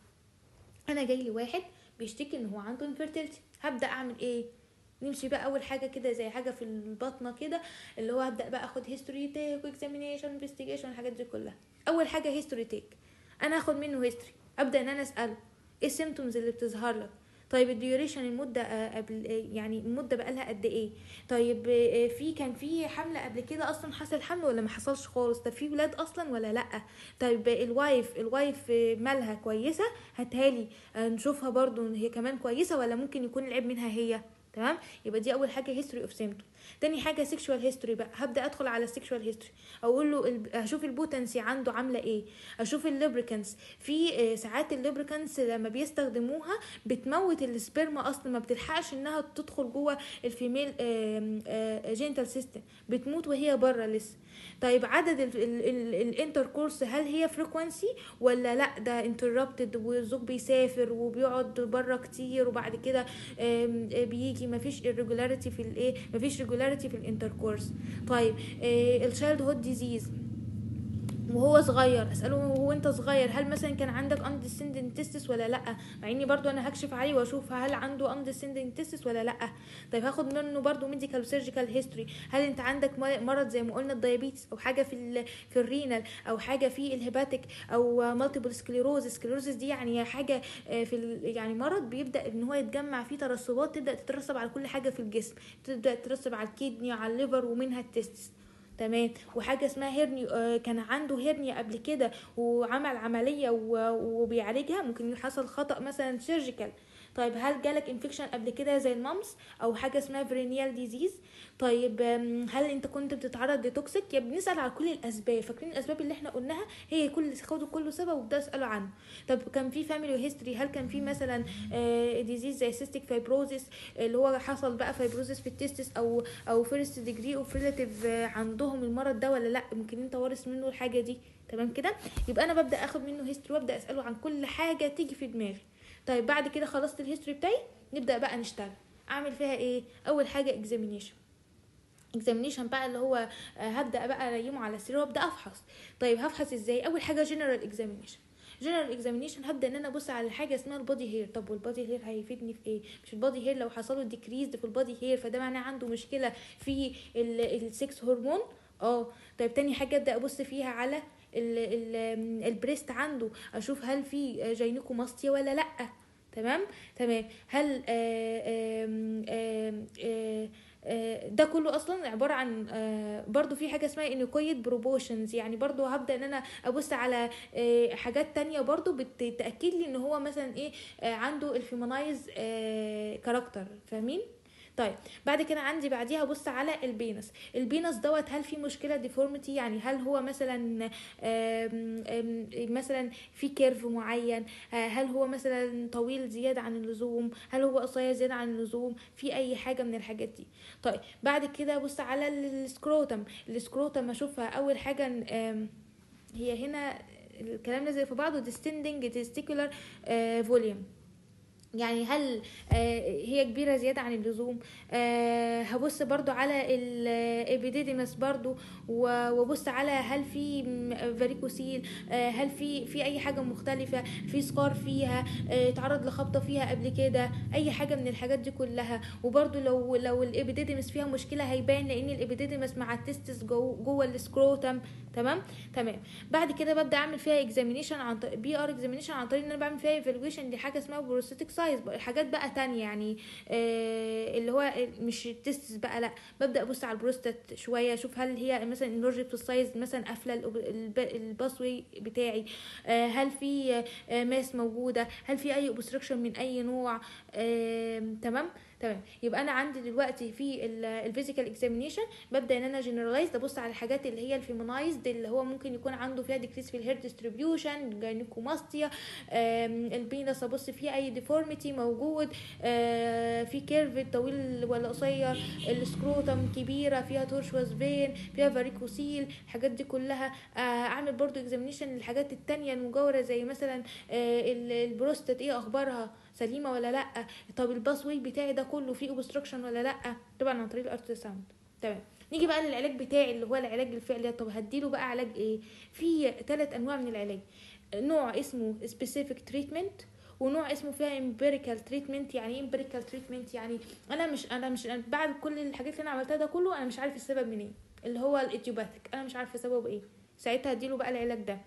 أنا جاي لي واحد بيشتكي إن هو عنده infertility هبدأ أعمل إيه؟ نمشي بقى أول حاجة كده زي حاجة في البطنة كده اللي هو هبدا بقى أخد history take و examination investigation الحاجات دي كلها. أول حاجة history take أنا هاخد منه history أبدأ إن أنا أسأله. إيه ال symptoms اللي بتظهر لك؟ طيب ال duration المدة قبل يعني المدة بقى لها قد إيه؟ طيب في كان في حمل قبل كده أصلا حصل حمل ولا ما حصلش خالص؟ طب في ولاد أصلا ولا لأ؟ طيب ال wife ال wife مالها كويسة؟ هاتها نشوفها برضو هي كمان كويسة ولا ممكن يكون العيب منها هي؟ تمام؟ يبقى دي أول حاجة history of symptom تاني حاجة sexual history بقى. هبدأ أدخل على ال sexual history أقول له ال... أشوف ال potency عنده عاملة إيه. أشوف ال lubricants. في ساعات ال lubricants لما بيستخدموها بتموت ال sperm أصلا. ما بتلحقش إنها تدخل جوه ال female genital system بتموت وهي بره لسه. طيب عدد ال intercourse هل هي frequency ولا لأ؟ ده interrupted والزوج بيسافر وبيقعد بره كتير وبعد كده بيجي. مفيش irregularity في الايه مفيش regularity في ال intercourse. طيب ال childhood disease وهو صغير. أسأله هو أنت صغير هل مثلا كان عندك undescended testis ولا لأ؟ مع إني برضو أنا هكشف عليه وأشوف هل عنده undescended testis ولا لأ. طيب هاخد منه برضو medical و surgical history هل أنت عندك مرض زي ما قلنا ال diabetes أو حاجة في في ال renal أو حاجة في ال hepatic أو multiple sclerosis sclerosis دي يعني حاجة في يعني مرض بيبدأ إن هو يتجمع فيه ترسبات تبدأ تترسب على كل حاجة في الجسم. تبدأ تترسب على ال kidney على ال liver ومنها ال testis تمام. وحاجة اسمها hernia آه كان عنده hernia قبل كده وعمل عملية وبيعالجها ممكن حصل خطأ مثلا surgical طيب هل جالك infection قبل كده زي ال mumps أو حاجة اسمها venereal disease طيب هل أنت كنت بتتعرض ل toxic يا بنسأل على كل الأسباب. فاكرين الأسباب اللي إحنا قلناها؟ هي كل خدوا كله سبب وده اسالوا عنه. طب كان في family history هل كان في مثلا disease زي cystic fibrosis اللي هو حصل بقى fibrosis في ال testis أو أو first degree of relative عندهم المرض ده ولا لأ؟ ممكن أنت وارث منه الحاجة دي. تمام كده؟ يبقى أنا ببدأ أخد منه history وأبدأ أسأله عن كل حاجة تيجي في دماغي. طيب بعد كده خلصت ال history بتاعي نبدأ بقى نشتغل. أعمل فيها إيه؟ أول حاجة examination examination بقى اللي هو هبدأ بقى انيمه على السرير وأبدأ أفحص. طيب هفحص إزاي؟ أول حاجة general examination general examination هبدأ إن أنا أبص على حاجة اسمها ال body hair طب وال body hair هيفيدني في إيه؟ مش ال body hair لو حصل له decrease في ال body hair فده معناه عنده مشكلة في ال sex hormone آه. طيب تاني حاجة أبدأ أبص فيها على ال breast عنده أشوف هل في gynecomastia ولا لأ. تمام؟ تمام. هل آه آه آه، ده كله أصلا عبارة عن برضو في حاجة اسمها eunuchoid proportions يعني برضو هبدأ إن أنا أبص على حاجات تانية برضو بتاكد لي إن هو مثلا إيه عنده ال feminized character. فاهمين؟ طيب بعد كده عندي بعديها ابص على ال penis. ال penis دوت هل في مشكلة deformity يعني هل هو مثلا مثلا في curve معين؟ آه، هل هو مثلا طويل زيادة عن اللزوم؟ هل هو قصير زيادة عن اللزوم؟ في أي حاجة من الحاجات دي. طيب بعد كده ابص على ال scrotum. ال scrotum أشوفها أول حاجة هي هنا الكلام لازق في بعضه testicular آه، volume. يعني هل آه، هي كبيرة زيادة عن اللزوم؟ آه، هبص برضو على ال epididymis برضو و- وأبص على هل في varicocele هل في في أي حاجة مختلفة في scar فيها آه، اتعرض لخبطة فيها قبل كده أي حاجة من الحاجات دي كلها. وبرضو لو لو ال epididymis فيها مشكلة هيبان لأن ال epididymis مع ال testis جو- جوه ال scrotum تمام؟ تمام. بعد كده ببدأ أعمل فيها examination عن PR examination عن طريق إن أنا بعمل فيها evaluation لحاجه اسمها prostatic size حاجات بقى تانية يعني آه اللي هو مش ال testis بقى لأ ببدأ أبص على البروستات شوية أشوف هل هي مثلا enlarged في ال size مثلا قافلة ال pathway بتاعي آه هل في آه mass موجودة هل في أي obstruction من أي نوع آه تمام؟ تمام. يبقى أنا عندي دلوقتي في ال physical examination ببدأ إن أنا generalize أبص على الحاجات اللي هي ال feminized اللي هو ممكن يكون عنده فيها decrease في ال hair distribution gynecomastia ال penis أبص فيه أي deformity موجود آه، في curve طويل ولا قصير ال scrotum كبيرة فيها tortuous vein فيها varicocele الحاجات دي كلها. آه، أعمل برضو examination للحاجات التانية المجاورة زي مثلا آه، ال- البروستات إيه أخبارها؟ سليمة ولا لأ؟ طب ال pathway بتاعي ده كله فيه obstruction ولا لأ؟ طبعا عن طريق ال ultrasound تمام. نيجي بقى للعلاج بتاعي اللي هو العلاج الفعلي طب هديله بقى علاج إيه؟ في ثلاث أنواع من العلاج. نوع اسمه specific treatment ونوع اسمه فيها empirical treatment. يعني إيه empirical treatment يعني أنا مش أنا مش أنا بعد كل الحاجات اللي أنا عملتها ده كله أنا مش عارف السبب منين. اللي هو ال idiopathic أنا مش عارفة سببه إيه. ساعتها هديله بقى العلاج ده.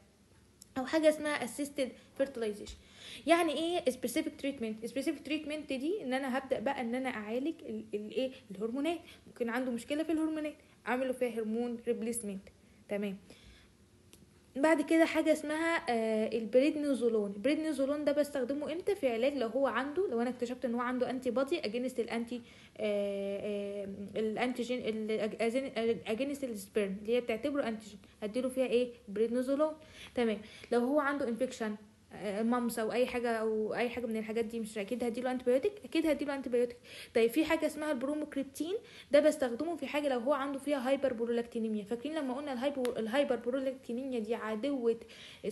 أو حاجة اسمها assisted fertilization. يعني إيه specific treatment specific treatment دي ان أنا هبدأ بقى ان أنا اعالج ال- الايه الهرمونات. ممكن عنده مشكلة في الهرمونات اعمله فيها hormone replacement تمام. بعد كده حاجة اسمها آه ال prednisolone ال prednisolone ده بستخدمه إمتى في علاج؟ لو هو عنده لو أنا اكتشفت ان هو عنده antibody against ال anti ال antigen against ال sperm اللي هي بتعتبره antigen هديله فيها إيه؟ بريدنيزولون تمام. لو هو عنده infection mumps أو أي حاجة أو أي حاجة من الحاجات دي مش أكيد هديله antibiotic أكيد هديله antibiotic طيب في حاجة اسمها البروموكريبتين ده بستخدمه في حاجة لو هو عنده فيها hyperprolactinemia فاكرين لما قلنا ال hyper ال hyperprolactinemia دي عدوة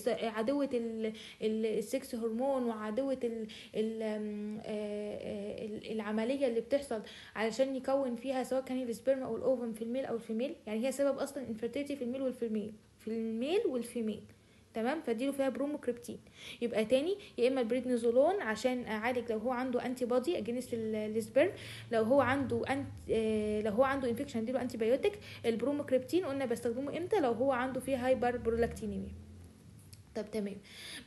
عدوة ال- ال- ال sex hormone وعدوة ال ال ال- العملية اللي بتحصل علشان يكون فيها سواء كان السبرم أو الأوفم في الميل أو الفيميل. يعني هي سبب أصلا infertility في ال male وال female في ال male وال female. تمام؟ فاديله فيها بروموكريبتين. يبقى تاني يا إما البريدنيزولون عشان اعالج لو هو عنده antibody against ال sperm لو هو عنده anti آه، لو هو عنده infection اديله antibiotic ال bromocriptine قلنا بستخدمه إمتى؟ لو هو عنده فيه hyperprolactinemia طب تمام.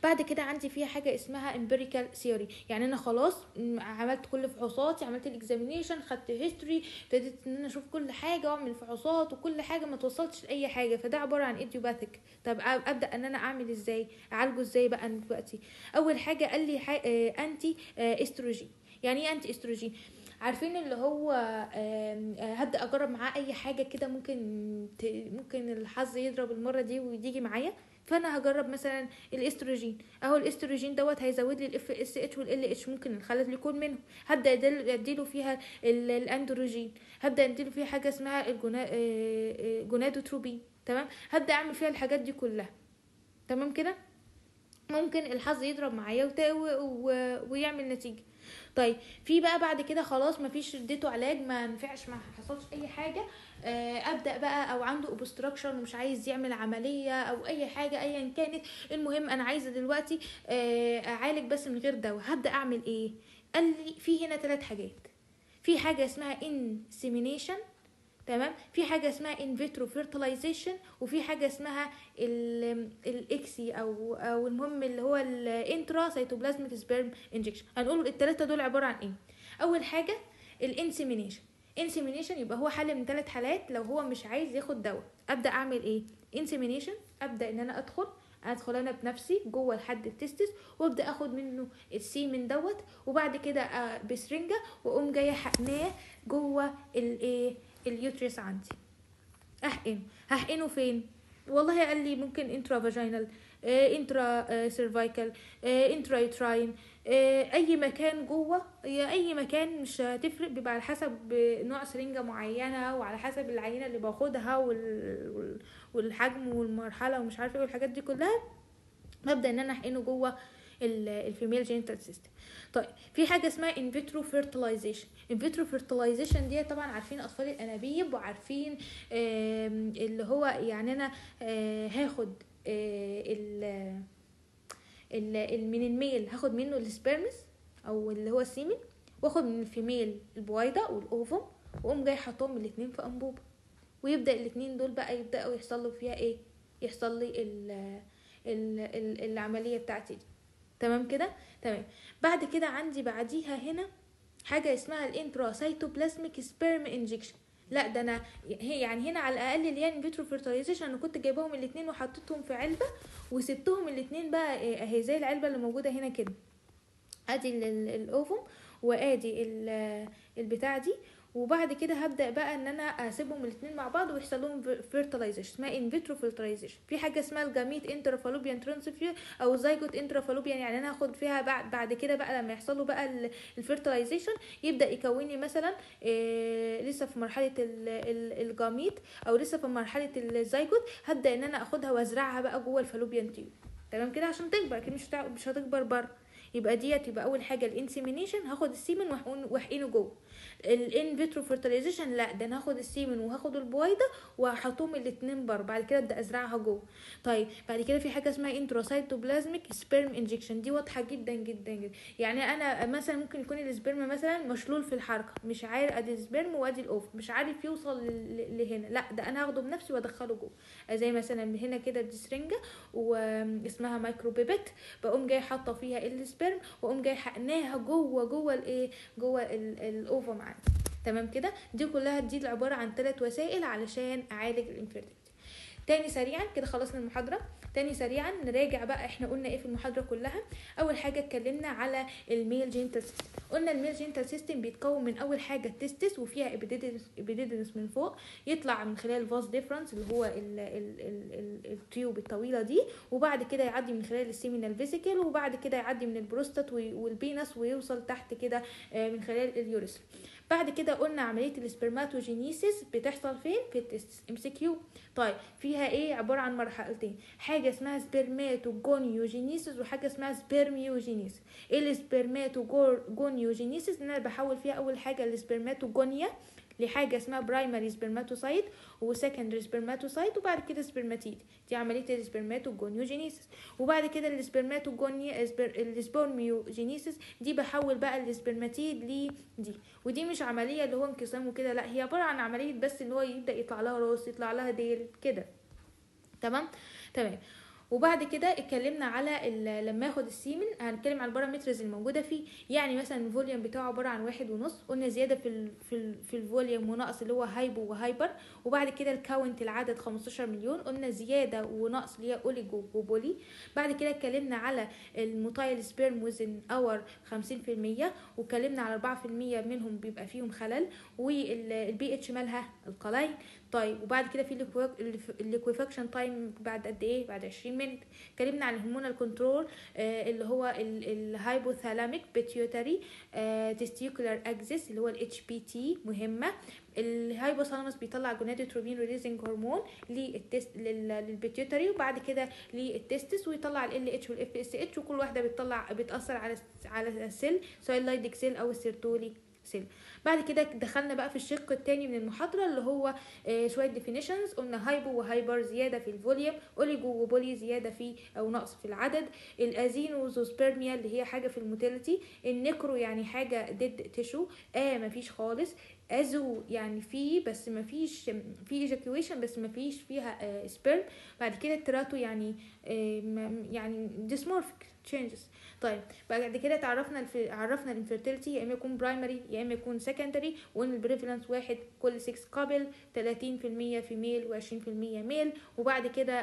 بعد كده عندي فيها حاجة اسمها empirical therapy يعني أنا خلاص عملت كل فحوصاتي عملت ال examination خدت history ابتديت إن أنا أشوف كل حاجة وأعمل فحوصات وكل حاجة ما توصلتش لأي حاجة. فده عبارة عن idiopathic طب أبدأ إن أنا أعمل إزاي؟ أعالجه إزاي بقى دلوقتي؟ أول حاجة قال لي ح- آه، anti-estrogen يعني إيه anti-estrogen عارفين اللي هو آه، هبدأ أجرب معاه أي حاجة كده ممكن ممكن الحظ يضرب المرة دي ويجي معايا؟ فانا هجرب مثلا الاستروجين. أهو الاستروجين دوت هيزود لي ال FSH وال LH ممكن الخلل يكون منهم هبدأ أديله فيها ال- الأندروجين. هبدأ أديله فيها حاجة اسمها ال gona آه، آه، تمام؟ هبدأ أعمل فيها الحاجات دي كلها. تمام كده؟ ممكن الحظ يضرب معايا. ويعمل نتيجة. طيب في بقى بعد كده خلاص مفيش اديته علاج ما نفعش ما حصلش أي حاجة. أبدأ بقى أو عنده اوبستراكشن ومش عايز يعمل عملية أو أي حاجة ايا كانت. المهم أنا عايزة دلوقتي آه، أعالج بس من غير دواء. هبدأ أعمل إيه؟ قال لي في هنا ثلاث حاجات. في حاجة اسمها insemination تمام؟ في حاجة اسمها in vitro fertilization وفي حاجة اسمها ال ICSI أو أو المهم اللي هو ال intracytoplasmic sperm injection هنقول الثلاثه دول عبارة عن إيه؟ أول حاجة ال insemination insemination يبقى هو حل من ثلاث حالات لو هو مش عايز ياخد دواء. أبدأ أعمل إيه؟ insemination أبدأ إن أنا أدخل أدخل أنا بنفسي جوه لحد ال testis وأبدأ أخد منه ال semen دوت وبعد كده بسرنجة وأقوم جاية حقناه جوه الايه ال uterus عندي. احقنه هحقنه فين؟ والله قال لي ممكن intravaginal intracervical intrauterine أي مكان جوه أي مكان مش هتفرق بيبقى على حسب نوع سرنجه معينة وعلى حسب العينة اللي باخدها وال... وال- والحجم والمرحلة ومش عارفة إيه والحاجات دي كلها. ببدأ إن أنا أحقنه جوه ال female genital system طيب في حاجة اسمها in vitro fertilization in vitro fertilization دي طبعا عارفين أطفال الأنابيب وعارفين اللي هو يعني أنا آه، هاخد آه، ال- من ال male هاخد منه ال sperms أو اللي هو ال semen واخد من ال female البويضة وال ovum وأقوم جاي حاطهم الاتنين في أنبوبة. ويبدأ الاتنين دول بقى يبدأوا يحصل له فيها إيه؟ يحصل لي ال ال ال العملية بتاعتي دي. تمام كده؟ تمام. بعد كده عندي بعديها هنا حاجة اسمها ال intracytoplasmic sperm injection لا ده أنا هي يعني هنا على الأقل اللي هي vitro fertilization أنا كنت جايباهم الاثنين وحطيتهم في علبة وسبتهم الاثنين بقى اهي زي العلبة اللي موجودة هنا كده. أدي ال- ال- ال ovum وآدي ال- البتاع دي وبعد كده هبدأ بقى إن أنا أسيبهم الاثنين مع بعض ويحصل لهم fertilization اسمها in vitro fertilization في حاجة اسمها ال gamete intrafallopian transfer أو zygote intrafallopian يعني أنا هاخد فيها بعد بعد كده بقى لما يحصل له بقى ال fertilization يبدأ يكون لي مثلا إيه لسه في مرحلة ال- ال- ال gamete أو لسه في مرحلة الزيجوت هبدأ إن أنا أخدها وأزرعها بقى جوه ال fallopian tube تمام كده؟ عشان تكبر أكيد مش مش هتكبر بره. يبقى ديت يبقى أول حاجة ال insemination هاخد ال semen وأحقنه جوه. ال in vitro fertilization لا ده أنا هاخد ال semen وهاخد البويضة وهحطهم الاتنين بره بعد كده أبدأ أزرعها جوه. طيب بعد كده في حاجة اسمها intracytoplasmic sperm injection دي واضحة جدا جدا جدا. يعني أنا مثلا ممكن يكون ال sperm مثلا مشلول في الحركة مش عارف أدي ال sperm وأدي ال ovum مش عارف يوصل لهنا. لا ده أنا هاخده بنفسي وأدخله جوه. زي مثلا من هنا كده دي سرنجة واسمها micro pipette بقوم جاي حاطة فيها ال sperm وأقوم جاي حقناها جوه جوه الإيه جوه ال- ال ovum عندي تمام كده؟ دي كلها دي عباره عن ثلاث وسائل علشان أعالج ال infertility تاني سريعا كده خلصنا المحاضرة. تاني سريعا نراجع بقى إحنا قلنا إيه في المحاضرة كلها. أول حاجة اتكلمنا على ال male genital system. قلنا ال male genital system بيتكون من أول حاجة ال testis وفيها epididymis من فوق. يطلع من خلال ال vas deferens اللي هو ال ال ال ال ال tube الطويلة دي وبعد كده يعدي من خلال ال seminal vesicle وبعد كده يعدي من ال prostate وال penis ويوصل تحت كده آه، من خلال ال urethra بعد كده قلنا عملية ال spermatogenesis بتحصل فين؟ في ال testis MCQ. طيب فيها إيه؟ عبارة عن مرحلتين. حاجة اسمها spermatogoniogenesis وحاجة اسمها spermiogenesis إيه ال spermatogoniogenesis؟ إن أنا بحول فيها أول حاجة ال spermatogonia لحاجة اسمها primary spermatocyte و secondary spermatocyte وبعد كده spermatid دي عملية ال spermatogoniogenesis. وبعد كده ال spermatogonia ال spermiogenesis. دي بحول بقى ال spermatid لدي. ودي مش عملية اللي هو انقسام وكده لا هي عبارة عن عملية بس اللي هو يبدأ يطلع لها راس يطلع لها ديل كده. تمام؟ تمام. وبعد كده اتكلمنا على لما آخد ال semen هنتكلم على ال parameters الموجوده فيه. يعني مثلا ال volume بتاعه عبارة عن واحد ونص قلنا زيادة في في في ال volume ونقص اللي هو hypo و hyper. وبعد كده ال count العدد 15 مليون قلنا زيادة ونقص اللي هي oligo و poly بعد كده اتكلمنا على ال motile sperm within hour 50% واتكلمنا على 4% منهم بيبقى فيهم خلل والبي اتش مالها alkaline. طيب وبعد كده في ال liquefaction time بعد قد إيه؟ بعد 20 minute اتكلمنا عن ال hormonal control آه اللي هو ال hypothalamic pituitary testicular axis اللي هو ال HPT مهمة. ال hypothalamus بيطلع gonadotropin releasing hormone لل testis لل pituitary وبعد كده لل testis ويطلع LH وال FSH وكل واحدة بتطلع بتأثر على على ال cell سواء ال Leydig cell أو ال Sertoli. cell بعد كده دخلنا بقى في الشق الثاني من المحاضرة اللي هو آه شوية definitions قلنا hypo و hyper زيادة في ال volume oligo و poly زيادة في أو نقص في العدد. ال asthenozoospermia اللي هي حاجة في ال motility. ال necro يعني حاجة dead tissue آه مفيش خالص. azo يعني في بس ما فيش في ejaculation بس ما فيش فيها sperm بعد كده ال terato يعني يعني dysmorphic changes طيب بعد كده تعرفنا الف... عرفنا ال infertility يا إما يكون primary يا إما يكون secondary وإن ال prevalence واحد كل 6 قبل 30% female و20% male وبعد كده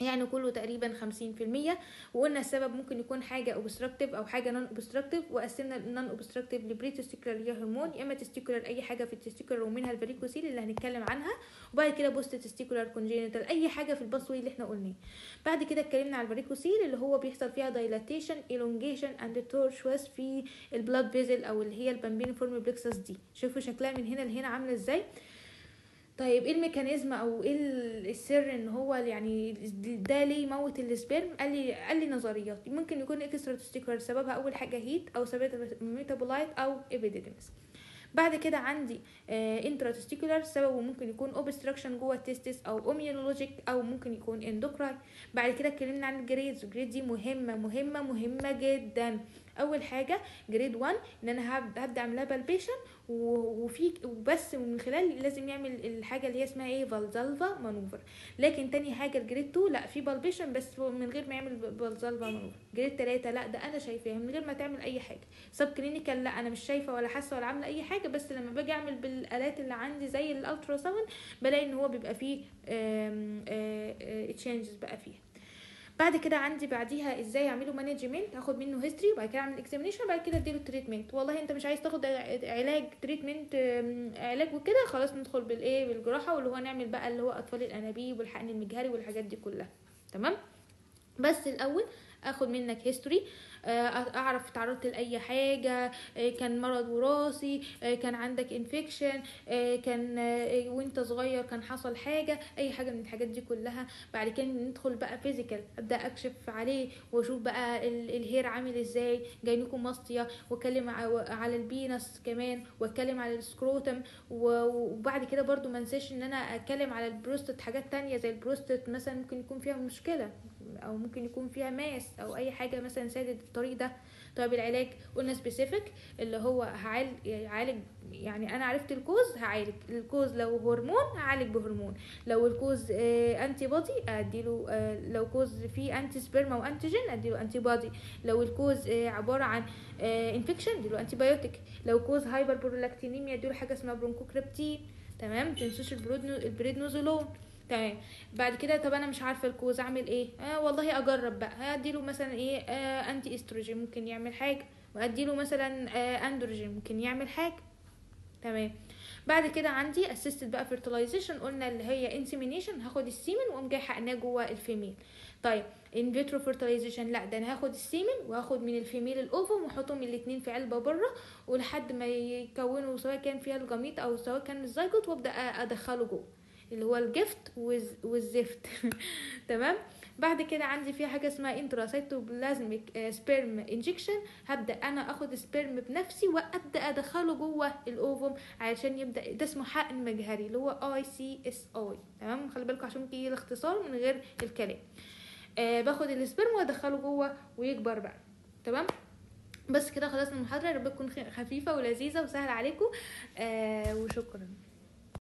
يعني كله تقريبا خمسين في المية وقلنا السبب ممكن يكون حاجة obstructive أو حاجة non obstructive وقسمنا ال non obstructive ل pre هرمون يا إما testicular أي حاجة في ال testicular ومنها ال varicocele اللي هنتكلم عنها وبعد كده post testicular congenital أي حاجة في ال pathway اللي إحنا قلناه. بعد كده اتكلمنا على ال varicocele اللي هو بيحصل فيها dilatation elongation and tortuous في ال blood vessel أو اللي هي ال pampiniform plexus دي. شوفوا شكلها من هنا لهنا عاملة إزاي. طيب إيه ال mechanism أو إيه السر إن هو يعني ده ليه يموت ال sperm؟ قال لي قال لي نظريات. ممكن يكون extra testicular سببها أول حاجة heat أو سببها metabolite أو epididymis بعد كده عندي آه intra testicular سببه ممكن يكون obstruction جوه ال testis أو immunologic أو ممكن يكون endocrine بعد كده اتكلمنا عن ال grades ال grade دي مهمة مهمة مهمة جدا. أول حاجة grade 1 إن أنا هبدأ أعملها palpation وفي وبس من خلال لازم يعمل الحاجة اللي هي اسمها إيه؟ Valsalva maneuver لكن تاني حاجة ال grade 2 لأ في palpation بس من غير ما يعمل Valsalva maneuver grade 3 لأ ده أنا شايفاها من غير ما تعمل أي حاجة. subclinical لأ أنا مش شايفة ولا حاسة ولا عاملة أي حاجة. بس لما باجي أعمل بالآلات اللي عندي زي ال ultrasound بلاقي إن هو بيبقى فيه changes بقى فيها. بعد كده عندي بعديها إزاي أعمله management هاخد منه history وبعد كده أعمل examination وبعد كده أديله treatment والله أنت مش عايز تاخد علاج treatment علاج وكده خلاص ندخل بالايه بالجراحة واللي هو نعمل بقى اللي هو أطفال الأنابيب والحقن المجهري والحاجات دي كلها. تمام؟ بس الأول أخد منك history أعرف تعرضت لأي حاجة كان مرض وراثي كان عندك infection كان وانت صغير كان حصل حاجة أي حاجة من الحاجات دي كلها. بعد كده ندخل بقى physical أبدأ أكشف عليه وأشوف بقى ال hair عامل إزاي gynecomastia وأتكلم على ال penis كمان وأتكلم على ال scrotum وبعد كده برضو ما انساش إن أنا أتكلم على البروستات حاجات تانية زي البروستات مثلا ممكن يكون فيها مشكلة. أو ممكن يكون فيها mass أو أي حاجة مثلا سادت الطريق ده. طيب العلاج قلنا specific اللي هو هعالج يعني أنا عرفت ال cause هعالج. ال cause لو هرمون هعالج بهرمون. لو ال cause آه antibody أديله آه لو cause فيه anti-sperm antigen أديله antibody لو ال cause آه عبارة عن آه infection أديله antibiotic لو cause hyperprolactinemia أديله حاجة اسمها برونكوكريبتين تمام؟ تنسوش البريدنوزولون تمام. بعد كده طب أنا مش عارفة ال cause أعمل إيه؟ آه والله أجرب بقى. اديله مثلا إيه؟ آه anti-estrogen ممكن يعمل حاجة. واديله مثلا آه اندروجين ممكن يعمل حاجة. تمام. بعد كده عندي assisted بقى fertilization قلنا اللي هي insemination هاخد ال semen وأقوم جاي حقناه جوه ال female. طيب in vitro fertilization لا ده أنا هاخد ال semen واخد من ال female ال ovum وأحطهم الاثنين في علبة بره. ولحد ما يكونوا سواء كان فيها ال gamete أو سواء كان الزيجوت وأبدأ أدخله جوه. اللي هو ال GIFT وال ZIFT تمام؟ بعد كده عندي فيها حاجة اسمها intracytoplasmic sperm injection هبدأ أنا أخد sperm بنفسي وأبدأ أدخله جوه ال ovum علشان يبدأ ده اسمه حقن مجهري اللي هو ICSI تمام؟ خلي بالكم عشان يجي الاختصار من غير الكلام. آه باخد ال sperm وأدخله جوه ويكبر بقى. تمام؟ بس كده خلصنا المحاضرة. يا رب تكون خفيفة ولذيذة وسهلة عليكم. آه وشكرا.